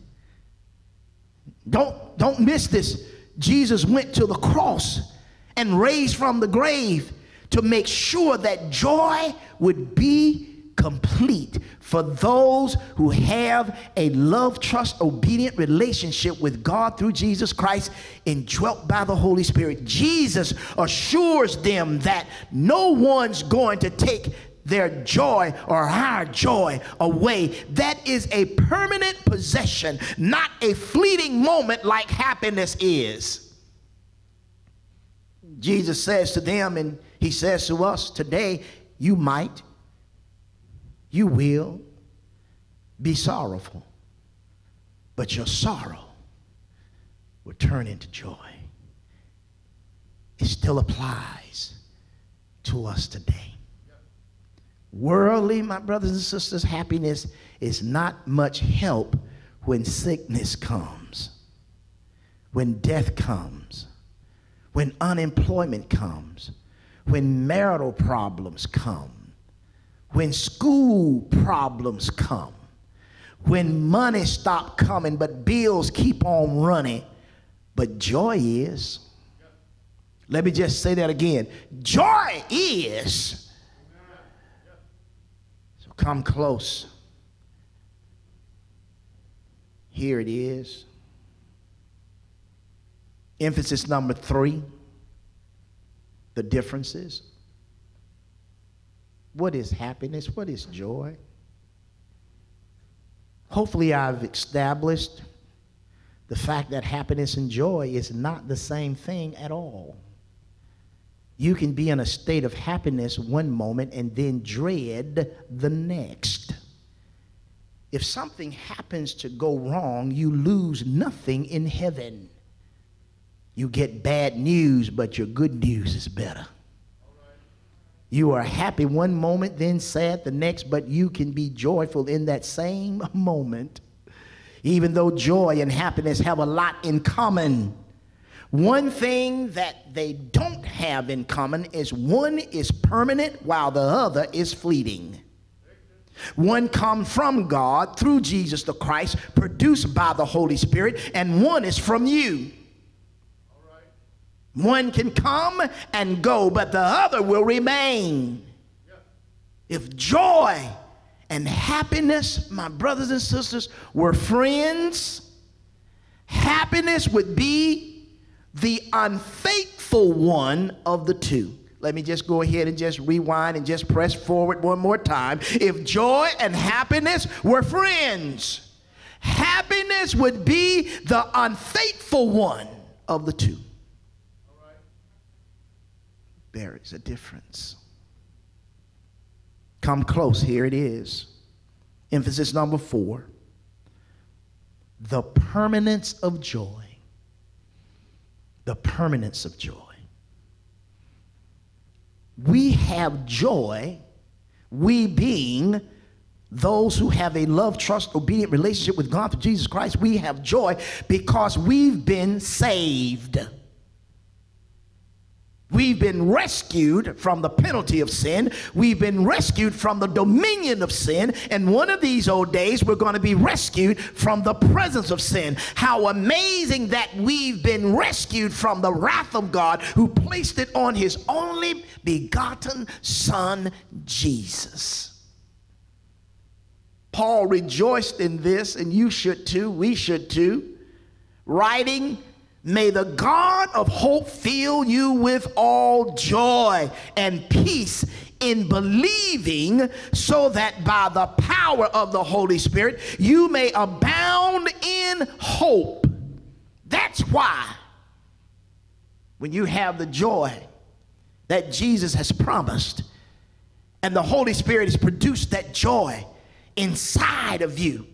Don't, don't miss this. Jesus went to the cross and raised from the grave to make sure that joy would be complete for those who have a love, trust, obedient relationship with God through Jesus Christ indwelt by the Holy Spirit. Jesus assures them that no one's going to take their joy or our joy away. That is a permanent possession, not a fleeting moment like happiness is. Jesus says to them, and he says to us today, you might you will be sorrowful, but your sorrow will turn into joy. It still applies to us today. Worldly, my brothers and sisters, happiness is not much help when sickness comes, when death comes, when unemployment comes, when marital problems come when school problems come, when money stop coming but bills keep on running, but joy is. Let me just say that again. Joy is. So come close. Here it is. Emphasis number three the differences. What is happiness? What is joy? Hopefully, I've established the fact that happiness and joy is not the same thing at all. You can be in a state of happiness one moment and then dread the next. if something happens to go wrong, you lose nothing in heaven. You get bad news, but your good news is better. You are happy one moment, then sad the next, but you can be joyful in that same moment. Even though joy and happiness have a lot in common. One thing that they don't have in common is one is permanent while the other is fleeting. One comes from God through Jesus the Christ, produced by the Holy Spirit, and one is from you. One can come and go, but the other will remain. If joy and happiness, my brothers and sisters, were friends, happiness would be the unfaithful one of the two. Let me just go ahead and just rewind and just press forward one more time. If joy and happiness were friends, happiness would be the unfaithful one of the two. There is a difference. Come close, here it is. Emphasis number four the permanence of joy. The permanence of joy. We have joy, we being those who have a love, trust, obedient relationship with God through Jesus Christ, we have joy because we've been saved. We've been rescued from the penalty of sin. We've been rescued from the dominion of sin. And one of these old days, we're going to be rescued from the presence of sin. How amazing that we've been rescued from the wrath of God who placed it on his only begotten Son, Jesus. Paul rejoiced in this, and you should too. We should too. Writing May the God of hope fill you with all joy and peace in believing, so that by the power of the Holy Spirit you may abound in hope. That's why, when you have the joy that Jesus has promised, and the Holy Spirit has produced that joy inside of you,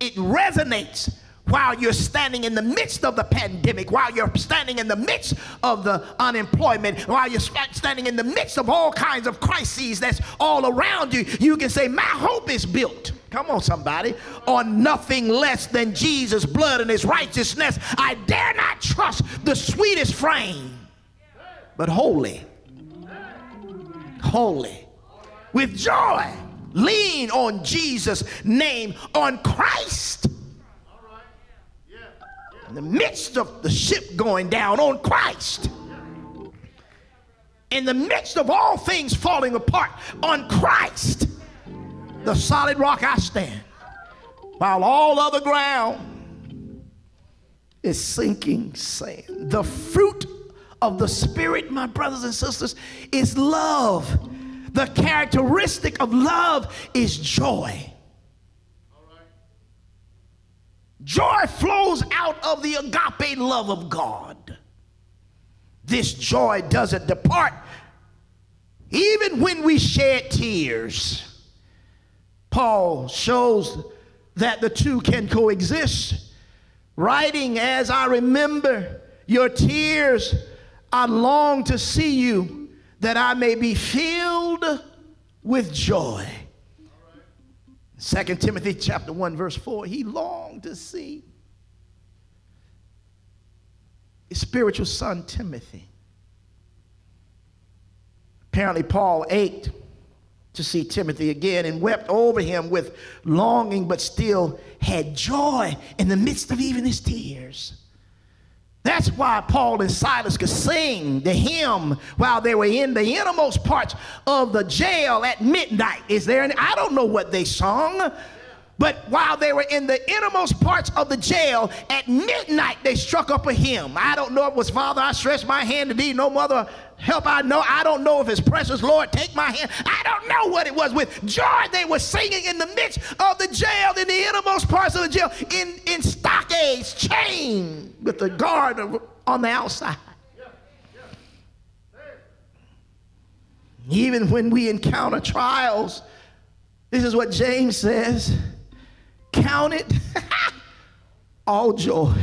it resonates while you're standing in the midst of the pandemic, while you're standing in the midst of the unemployment, while you're standing in the midst of all kinds of crises that's all around you, you can say, My hope is built. Come on, somebody, on nothing less than Jesus' blood and his righteousness. I dare not trust the sweetest frame, but holy, holy, with joy. Lean on Jesus' name, on Christ in the midst of the ship going down on Christ, in the midst of all things falling apart on Christ, the solid rock I stand, while all other ground is sinking sand. The fruit of the Spirit, my brothers and sisters, is love. The characteristic of love is joy. Joy flows out of the agape love of God. This joy doesn't depart even when we shed tears. Paul shows that the two can coexist. Writing as I remember your tears, I long to see you that I may be filled with joy. 2 Timothy chapter 1 verse 4 he longed to see his spiritual son Timothy. Apparently Paul ached to see Timothy again and wept over him with longing but still had joy in the midst of even his tears that's why Paul and Silas could sing the hymn while they were in the innermost parts of the jail at midnight. Is there any? I don't know what they sung. But while they were in the innermost parts of the jail, at midnight they struck up a hymn. I don't know if it was Father, I stretch my hand to thee, no mother help I know. I don't know if it's precious Lord, take my hand. I don't know what it was. With joy, they were singing in the midst of the jail, in the innermost parts of the jail, in, in stockades, chained with the guard on the outside. Even when we encounter trials, this is what James says count it *laughs* all joy.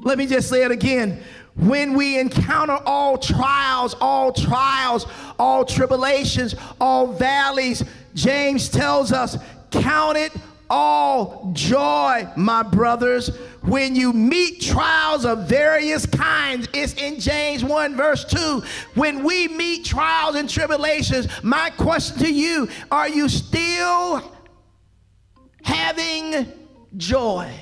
Let me just say it again. When we encounter all trials, all trials, all tribulations, all valleys, James tells us, count it all joy, my brothers, when you meet trials of various kinds. It's in James 1, verse 2. When we meet trials and tribulations, my question to you are you still having joy?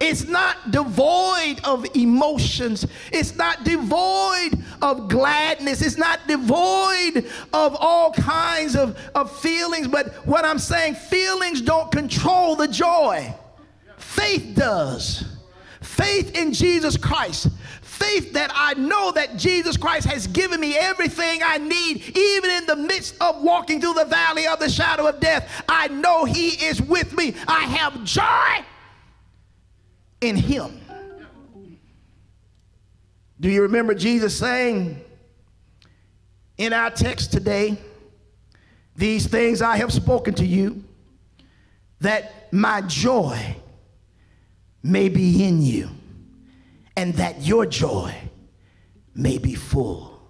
It's not devoid of emotions. It's not devoid of gladness. It's not devoid of all kinds of, of feelings. But what I'm saying, feelings don't control the joy. Faith does. Faith in Jesus Christ. Faith that I know that Jesus Christ has given me everything I need, even in the midst of walking through the valley of the shadow of death. I know He is with me. I have joy in him. Do you remember Jesus saying in our text today, These things I have spoken to you, that my joy may be in you, and that your joy may be full.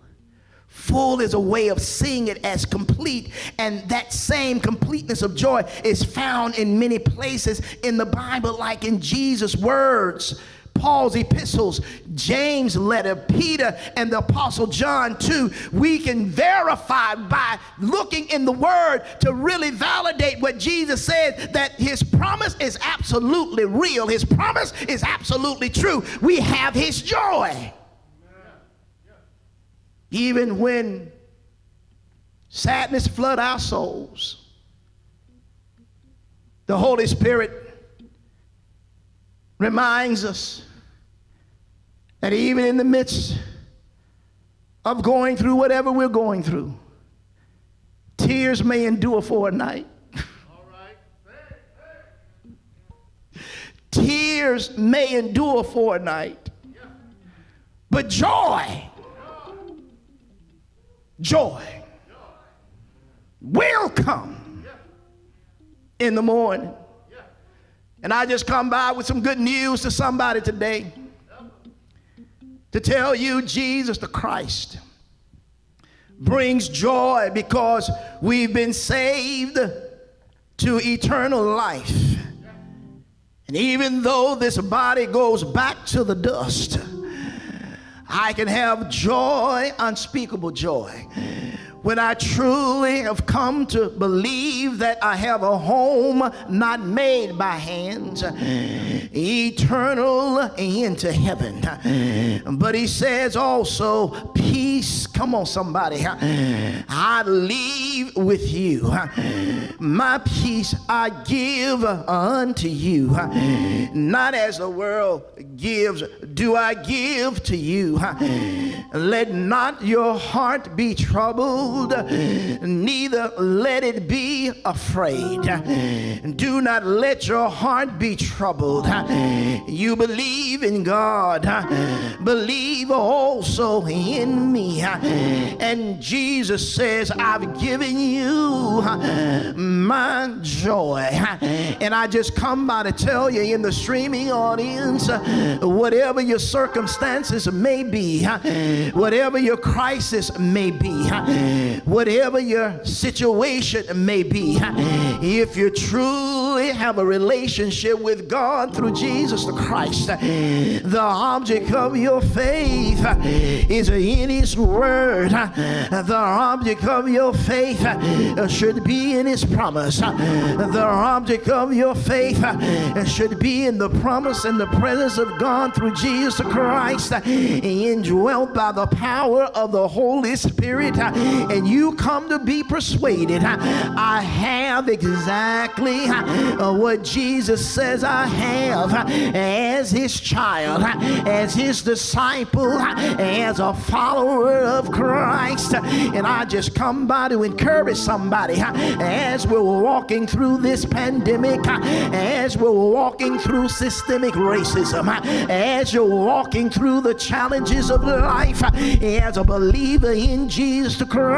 Full is a way of seeing it as complete, and that same completeness of joy is found in many places in the Bible, like in Jesus' words. Paul's epistles, James' letter, Peter, and the Apostle John, too. We can verify by looking in the Word to really validate what Jesus said that His promise is absolutely real, His promise is absolutely true. We have His joy. Even when sadness flood our souls, the Holy Spirit reminds us that even in the midst of going through whatever we're going through, tears may endure for a night. *laughs* Tears may endure for a night, but joy joy will come in the morning. And I just come by with some good news to somebody today to tell you Jesus the Christ brings joy because we've been saved to eternal life. And even though this body goes back to the dust, I can have joy, unspeakable joy. When I truly have come to believe that I have a home not made by hands, eternal into heaven. But he says also, Peace, come on, somebody, I leave with you. My peace I give unto you. Not as the world gives, do I give to you. Let not your heart be troubled, neither let it be afraid. Do not let your heart be troubled. You believe in God, believe also in me. And Jesus says, I've given you my joy. And I just come by to tell you in the streaming audience, whatever your circumstances may be, whatever your crisis may be, whatever your situation may be, if you truly have a relationship with God through Jesus the Christ, the object of your faith is in His Word. The object of your faith should be in His promise. The object of your faith should be in the promise and the presence of God through Jesus Christ, indwelt by the power of the Holy Spirit. And you come to be persuaded. I have exactly uh, what Jesus says I have as His child, as His disciple, as a follower of Christ. And I just come by to encourage somebody as we're walking through this pandemic, as we're walking through systemic racism, as you're walking through the challenges of life, as a believer in Jesus Christ,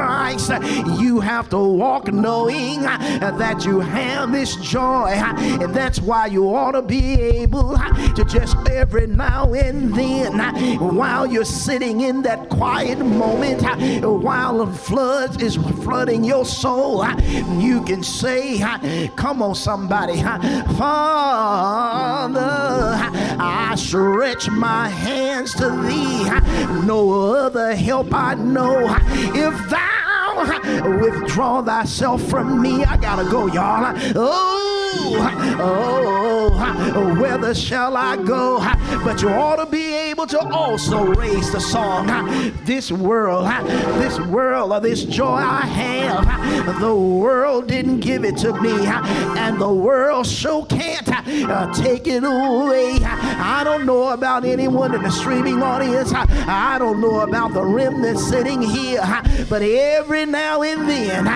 you have to walk knowing that you have this joy. And that's why you ought to be able to just every now and then, while you're sitting in that quiet moment, while the flood is flooding your soul, you can say, Come on, somebody, Father, I stretch my hands to thee. No other help I know. If thou withdraw thyself from me, I gotta go, y'all. Oh, oh, whither shall I go? But you ought to be able to also raise the song. This world, this world, of this joy I have, the world didn't give it to me, and the world sure can't uh, take it away. I don't know about anyone in the streaming audience. I don't know about the remnant sitting here, but every now and then,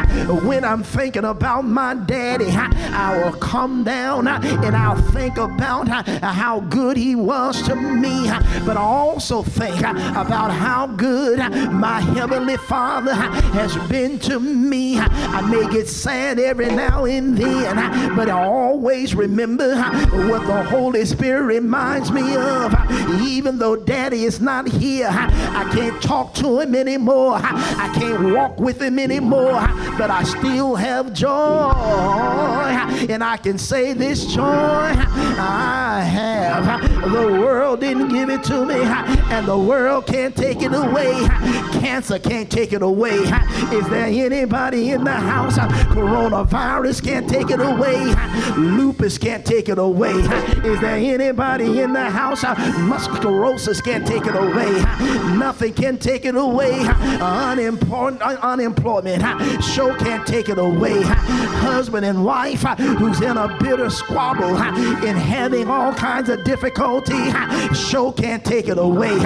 when I'm thinking about my daddy, I will come down and I'll think about how good he was to me. But I also think about how good my Heavenly Father has been to me. I may get sad every now and then, but I always remember what the Holy Spirit reminds me of. Even though Daddy is not here, I can't talk to him anymore. I can't walk with him anymore, but I still have joy. And I can say this joy I have. The world didn't give it to me, and the world can't take it away. Cancer can't take it away. Is there anybody in the house? Coronavirus can't take it away. Lupus can't take it away. Is there anybody in the house? Musculosis can't take it away. Nothing can take it away. Unemployment, unemployment show can't take it away. Husband and wife who's in a bitter squabble and having all kinds of difficulty show can't take it away.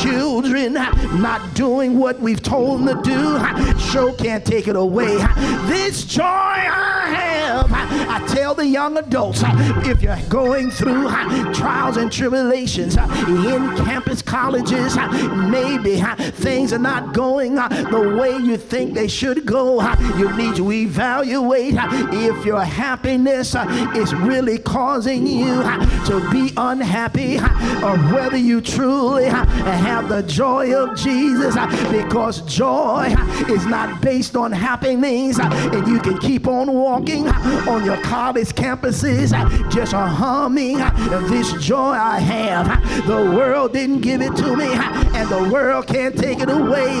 Children not doing what we've told them to do show can't take it away. This joy I have, I tell the young adults if you're going through trials and tribulations in campus colleges, maybe things are not going the way you think they should go. You need to evaluate if your happiness is really causing you to be unhappy or whether you truly have the joy of Jesus because joy is not based on happenings and you can keep on walking on your college campuses just humming this joy I have the world didn't give it to me and the world can't take it away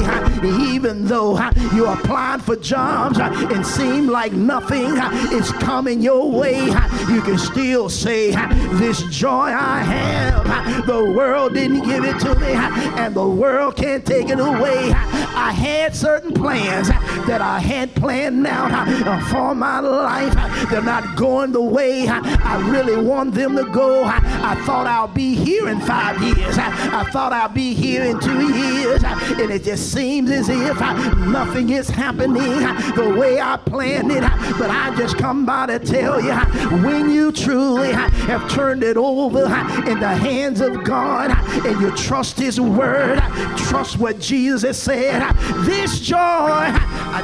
even though you're applying for jobs and seem like nothing is coming your way you can still say this joy I have the world didn't give it to me and the world can't take it away I had certain plans that I had planned out uh, for my life they're not going the way I really want them to go I thought I'll be here in five years I thought I'll be here in two years and it just seems as if nothing is happening the way I planned it. But I just come by to tell you when you truly have turned it over in the hands of God and you trust his word trust what Jesus said this joy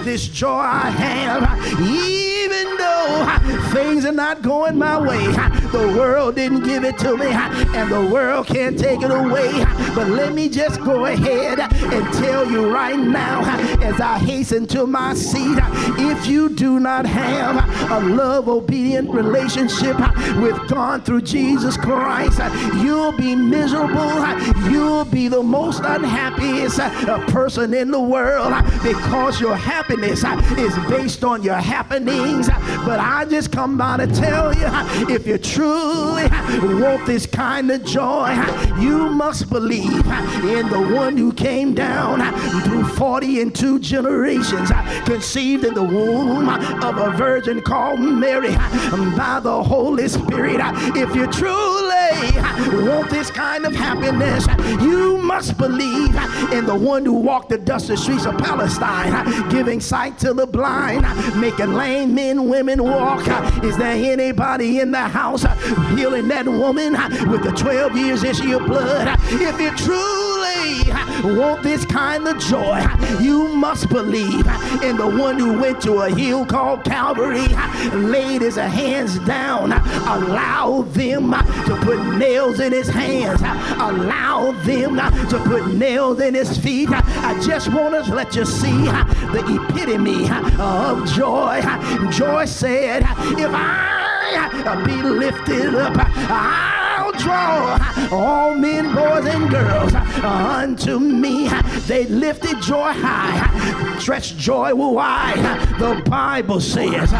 this joy I have even though things are not going my way the world didn't give it to me and the world can't take it away. But let me just go ahead and tell you right now as I hasten to my seat if you do not have a love obedient relationship with God through Jesus Christ you'll be miserable. You'll be the most unhappiest person in the world because your happiness is based on your happenings. But I just come by to tell you if you truly want this kind of joy you must believe in the one who came down through 40 and two generations uh, conceived in the womb of a virgin called Mary uh, by the Holy Spirit. Uh, if you truly want this kind of happiness you must believe in the one who walked the dusty streets of Palestine giving sight to the blind making lame men women walk. Is there anybody in the house healing that woman with the 12 years issue of blood? If you truly want this kind of joy, you must believe in the one who went to a hill called Calvary, laid his hands down, allow them to put nails in his hands, allow them to put nails in his feet. I just want to let you see the epitome of joy. Joy said, If I be lifted up, I'll draw all men, boys, and girls unto me. They lifted joy high, stretched joy wide. The Bible says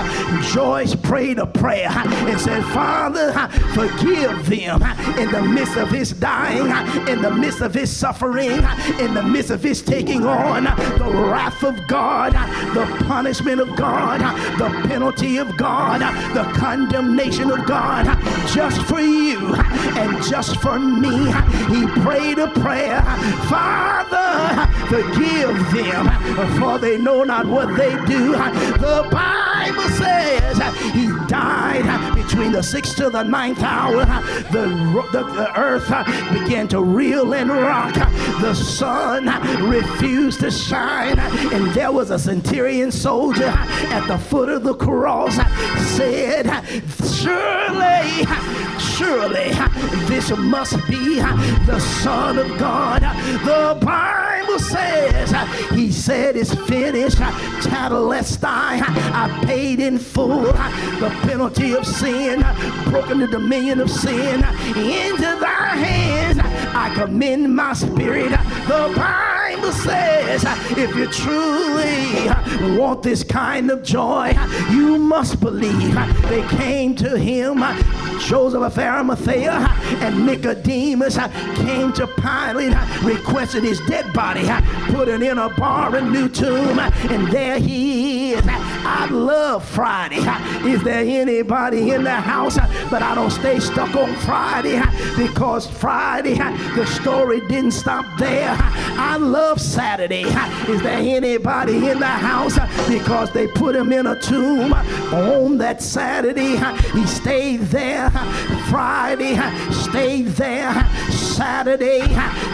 Joyce prayed a prayer and said, Father, forgive them in the midst of his dying, in the midst of his suffering, in the midst of his taking on the wrath of God, the punishment of God, the penalty of God, the condemnation of God, just for you and just for me. He prayed a prayer, Father, forgive them, for they know not what they do. The Bible says he died between the sixth to the ninth hour. The, the, the earth began to reel and rock. The sun refused to shine, and there was a centurion soldier at the foot of the cross said, Surely, surely, this must be the Son of God. The Bible says, He said, It's finished. Tetelestai, I paid in full the penalty of sin, broken the dominion of sin into thy hands. I commend my spirit. The Bible says, if you truly want this kind of joy, you must believe. They came to him, Joseph of Arimathea and Nicodemus came to Pilate, requested his dead body, put it in a bar, a new tomb, and there he is. I love Friday. Is there anybody in the house? But I don't stay stuck on Friday because Friday, the story didn't stop there. I love Saturday. Is there anybody in the house? Because they put him in a tomb on that Saturday. He stayed there. Friday, stayed there. Saturday,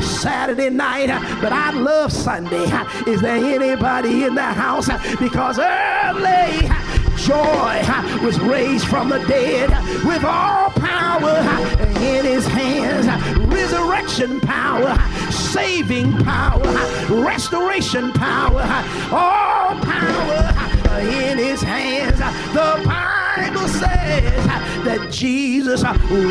Saturday night. But I love Sunday. Is there anybody in the house? Because early joy was raised from the dead with all power in his hands resurrection power saving power restoration power all power in his hands. The bible says that jesus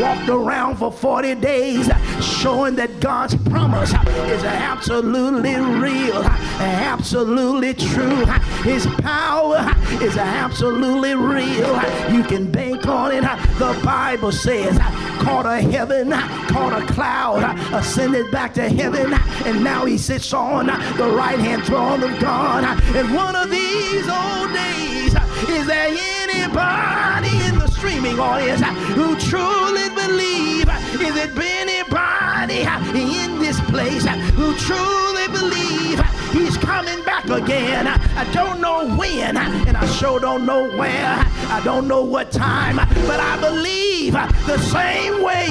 walked around for 40 days showing that god's promise is absolutely real absolutely true. His power is absolutely real. You can bank on it. The bible says caught a heaven caught a cloud ascended back to heaven and now he sits on the right hand throne of god. And one of these old days. Is there anybody in the streaming audience who truly believe? Is it anybody in this place who truly believe he's coming back again? I don't know when and i sure don't know where. I don't know what time but i believe the same way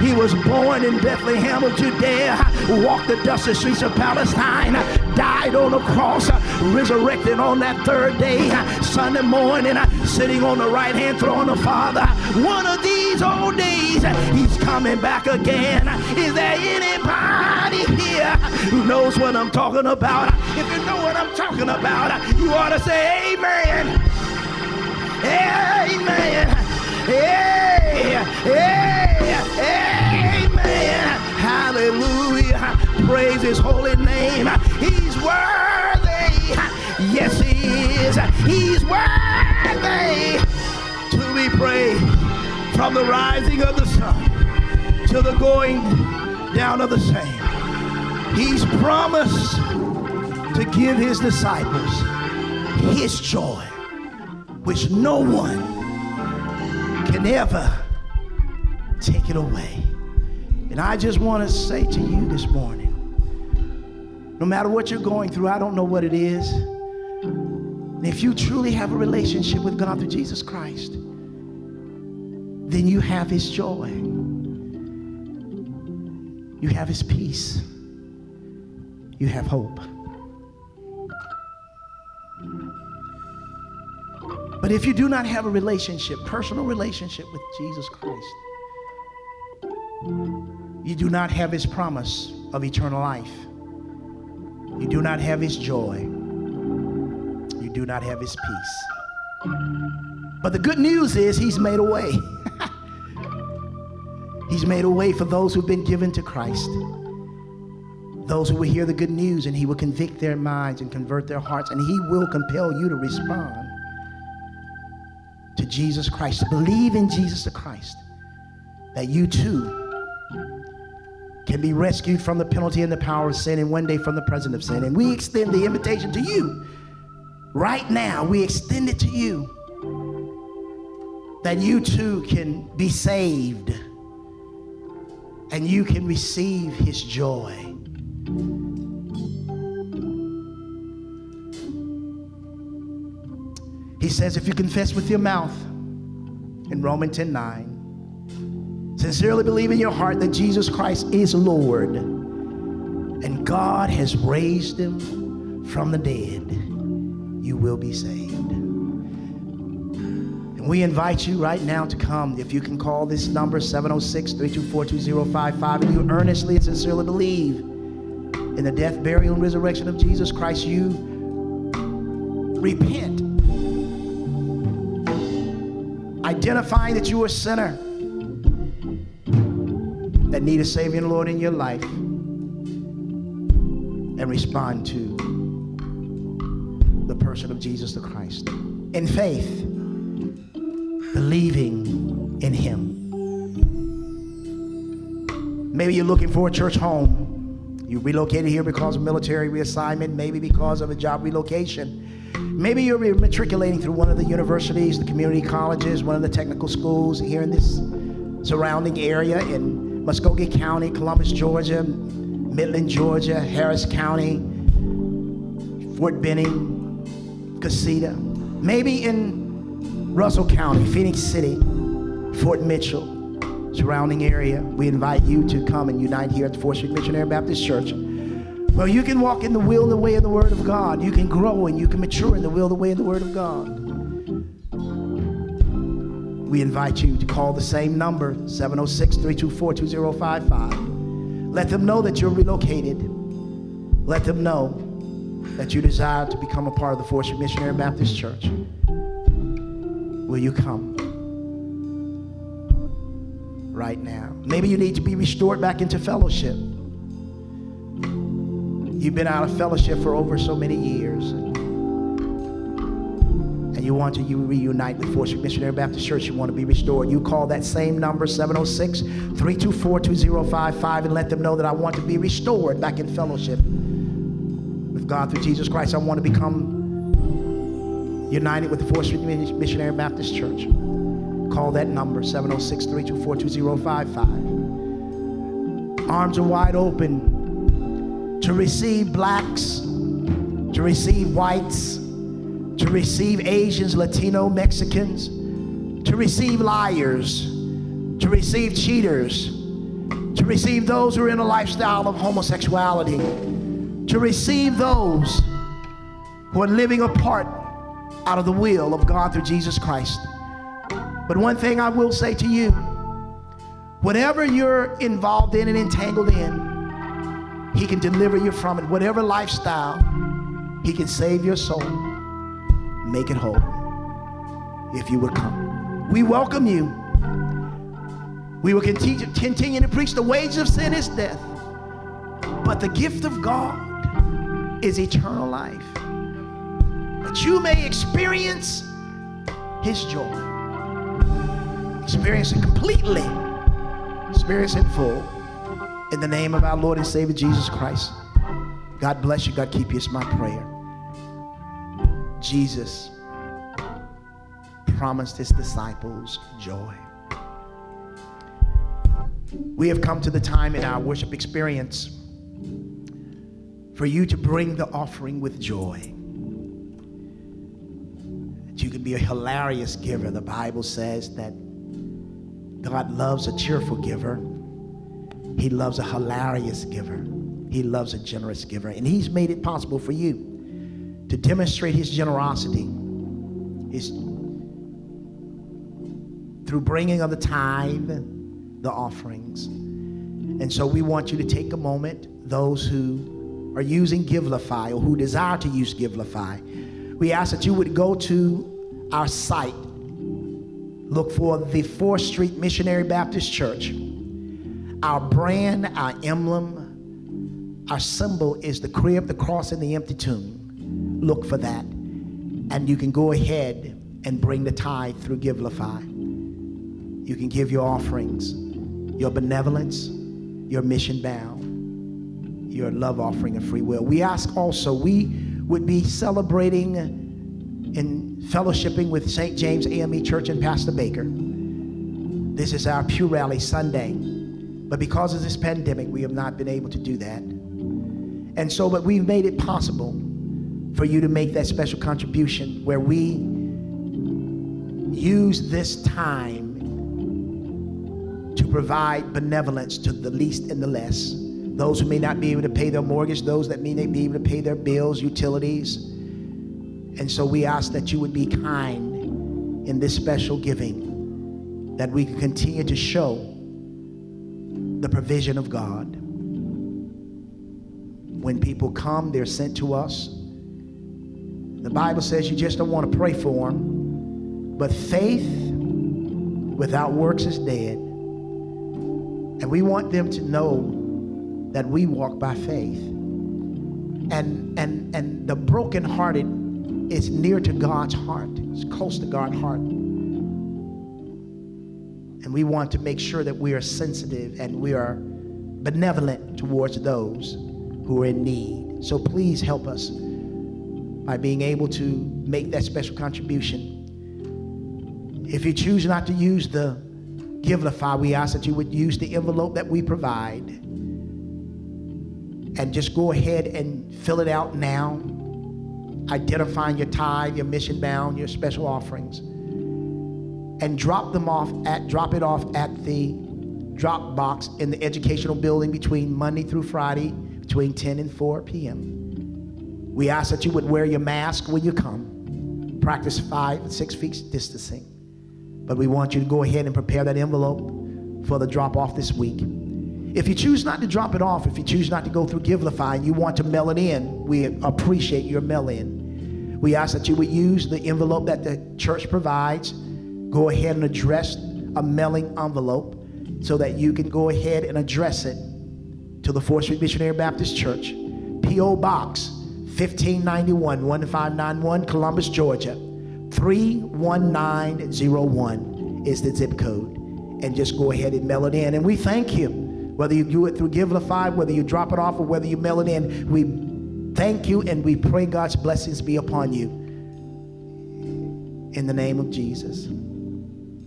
he was born in bethlehem of judea walked the dusty streets of palestine died on the cross uh, resurrected on that third day uh, sunday morning uh, sitting on the right hand throne of father. One of these old days he's coming back again. Is there anybody here who knows what i'm talking about? If you know what i'm talking about you ought to say amen. Amen. Hey, amen. Hallelujah praise his holy name he's worthy yes he is he's worthy to be praised from the rising of the sun to the going down of the same. He's promised to give his disciples his joy, which no one can ever take it away. And I just want to say to you this morning no matter what you're going through, I don't know what it is. And if you truly have a relationship with God through Jesus Christ, then you have his joy. You have his peace. you have hope. But if you do not have a relationship, personal relationship with Jesus Christ, you do not have his promise of eternal life. You do not have his joy. You do not have his peace. But the good news is he's made a way. *laughs* he's made a way for those who've been given to Christ. Those who will hear the good news and he will convict their minds and convert their hearts and he will compel you to respond to Jesus Christ, to believe in Jesus the Christ, that you too can be rescued from the penalty and the power of sin and one day from the presence of sin. And we extend the invitation to you right now. We extend it to you that you too can be saved and you can receive his joy. He says, if you confess with your mouth in Romans 10 9, sincerely believe in your heart that Jesus Christ is Lord. And God has raised him from the dead, you will be saved. And we invite you right now to come. If you can call this number 706 324 2055 and you earnestly and sincerely believe in the death, burial, and resurrection of Jesus Christ, you repent. Identifying that you are a sinner that need a Savior and Lord in your life and respond to the person of Jesus the Christ. In faith, believing in Him. Maybe you're looking for a church home. You relocated here because of military reassignment, maybe because of a job relocation. Maybe you're matriculating through one of the universities, the community colleges, one of the technical schools here in this surrounding area in Muscogee County, Columbus, Georgia, Midland, Georgia, Harris County, Fort Benning, Cusseta. Maybe in Russell County, Phenix City, Fort Mitchell, surrounding area. We invite you to come and unite here at the Fourth Street Missionary Baptist Church. Well, you can walk in the will and the way of the Word of God. You can grow and you can mature in the will, the way, and the Word of God. We invite you to call the same number, 706 324 2055. Let them know that you're relocated. Let them know that you desire to become a part of the Street Missionary Baptist Church. Will you come? Right now. Maybe you need to be restored back into fellowship. You've been out of fellowship for over so many years. And you want to you reunite with Street Missionary Baptist Church. You want to be restored. You call that same number, 706 324 2055, and let them know that I want to be restored back in fellowship with God through Jesus Christ. I want to become united with the Street Missionary Baptist Church. Call that number, 706 324 2055. Arms are wide open to receive blacks, to receive whites, to receive Asians, Latino, Mexicans, to receive liars, to receive cheaters, to receive those who are in a lifestyle of homosexuality, to receive those who are living apart out of the will of God through Jesus Christ. But one thing I will say to you whatever you're involved in and entangled in, he can deliver you from it. Whatever lifestyle, He can save your soul, make it whole. If you would come, we welcome you. We will continue, continue to preach the wages of sin is death, but the gift of God is eternal life. That you may experience His joy, experience it completely, experience it full. In the name of our Lord and Savior Jesus Christ. God bless you. God keep you. It's my prayer. Jesus promised his disciples joy. We have come to the time in our worship experience for you to bring the offering with joy. That you can be a hilarious giver. The Bible says that God loves a cheerful giver. He loves a hilarious giver. He loves a generous giver. And He's made it possible for you to demonstrate His generosity is through bringing of the tithe, the offerings. And so we want you to take a moment, those who are using Givelify or who desire to use Givelify, we ask that you would go to our site, look for the 4th Street Missionary Baptist Church. Our brand, our emblem, our symbol is the crib, the cross, and the empty tomb. Look for that. And you can go ahead and bring the tithe through Givelify. You can give your offerings, your benevolence, your mission bound, your love offering of free will. We ask also, we would be celebrating and fellowshipping with St. James AME Church and Pastor Baker. This is our Pew Rally Sunday. But because of this pandemic, we have not been able to do that. And so, but we've made it possible for you to make that special contribution where we use this time to provide benevolence to the least and the less. Those who may not be able to pay their mortgage, those that may not be able to pay their bills, utilities. And so we ask that you would be kind in this special giving, that we can continue to show the provision of God. When people come, they're sent to us. The Bible says you just don't want to pray for them, but faith without works is dead. And we want them to know that we walk by faith. And and and the brokenhearted is near to God's heart. It's close to God's heart. And we want to make sure that we are sensitive and we are benevolent towards those who are in need. So please help us by being able to make that special contribution. If you choose not to use the Givelify, we ask that you would use the envelope that we provide and just go ahead and fill it out now, identifying your tithe, your mission bound, your special offerings, and drop them off at drop it off at the drop box in the educational building between Monday through Friday, between 10 and 4 p.m. We ask that you would wear your mask when you come. Practice five, six feet distancing. But we want you to go ahead and prepare that envelope for the drop off this week. If you choose not to drop it off, if you choose not to go through Givelify and you want to mail it in, we appreciate your mail in. We ask that you would use the envelope that the church provides. Go ahead and address a mailing envelope so that you can go ahead and address it to the 4th Street Missionary Baptist Church, P.O. Box 1591 1591, Columbus, Georgia. 31901 is the zip code. And just go ahead and mail it in. And we thank you. Whether you do it through Givelify, whether you drop it off, or whether you mail it in, we thank you and we pray God's blessings be upon you. In the name of Jesus.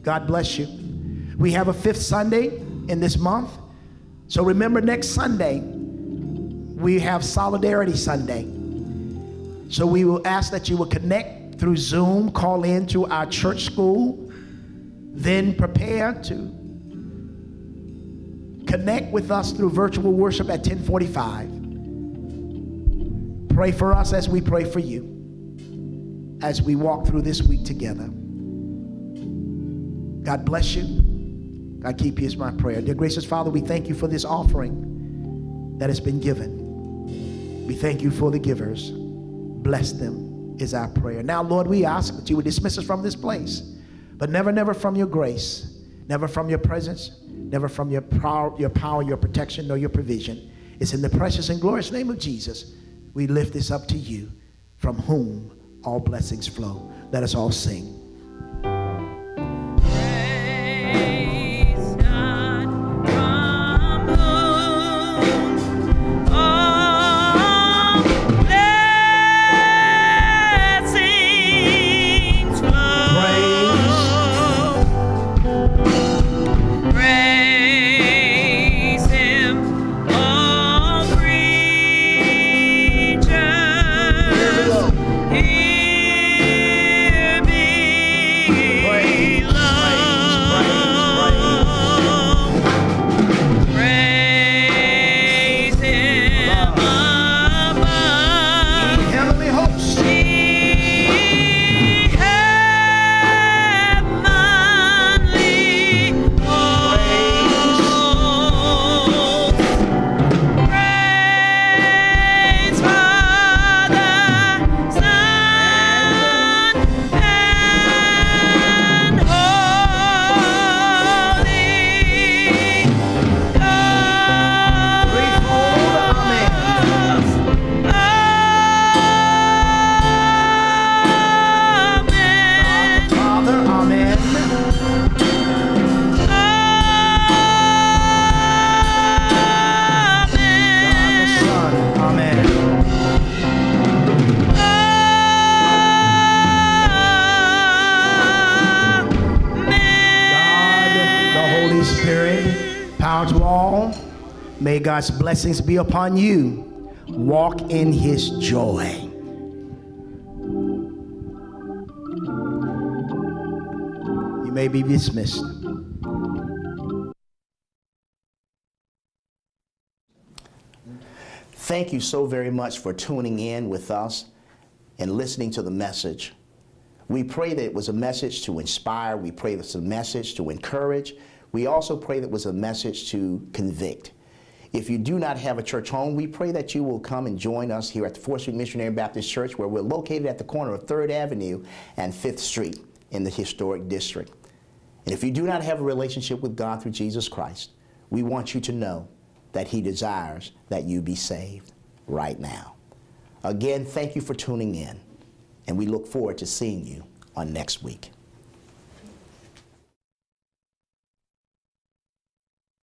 God bless you. We have a fifth Sunday in this month. So remember, next Sunday, we have Solidarity Sunday. So we will ask that you will connect through Zoom, call in to our church school, then prepare to connect with us through virtual worship at 1045. Pray for us as we pray for you as we walk through this week together. God bless you. God keep you is my prayer. Dear gracious Father, we thank you for this offering that has been given. We thank you for the givers. Bless them is our prayer. Now, Lord, we ask that you would dismiss us from this place, but never, never from your grace, never from your presence, never from your power, your power, your protection, nor your provision. It's in the precious and glorious name of Jesus we lift this up to you, from whom all blessings flow. Let us all sing. Blessings be upon you. Walk in his joy. You may be dismissed. Thank you so very much for tuning in with us and listening to the message. We pray that it was a message to inspire. We pray that it's a message to encourage. We also pray that it was a message to convict. If you do not have a church home, we pray that you will come and join us here at the 4th Street Missionary Baptist Church, where we're located at the corner of 3rd Avenue and 5th Street in the historic district. And if you do not have a relationship with God through Jesus Christ, we want you to know that He desires that you be saved right now. Again, thank you for tuning in, and we look forward to seeing you on next week.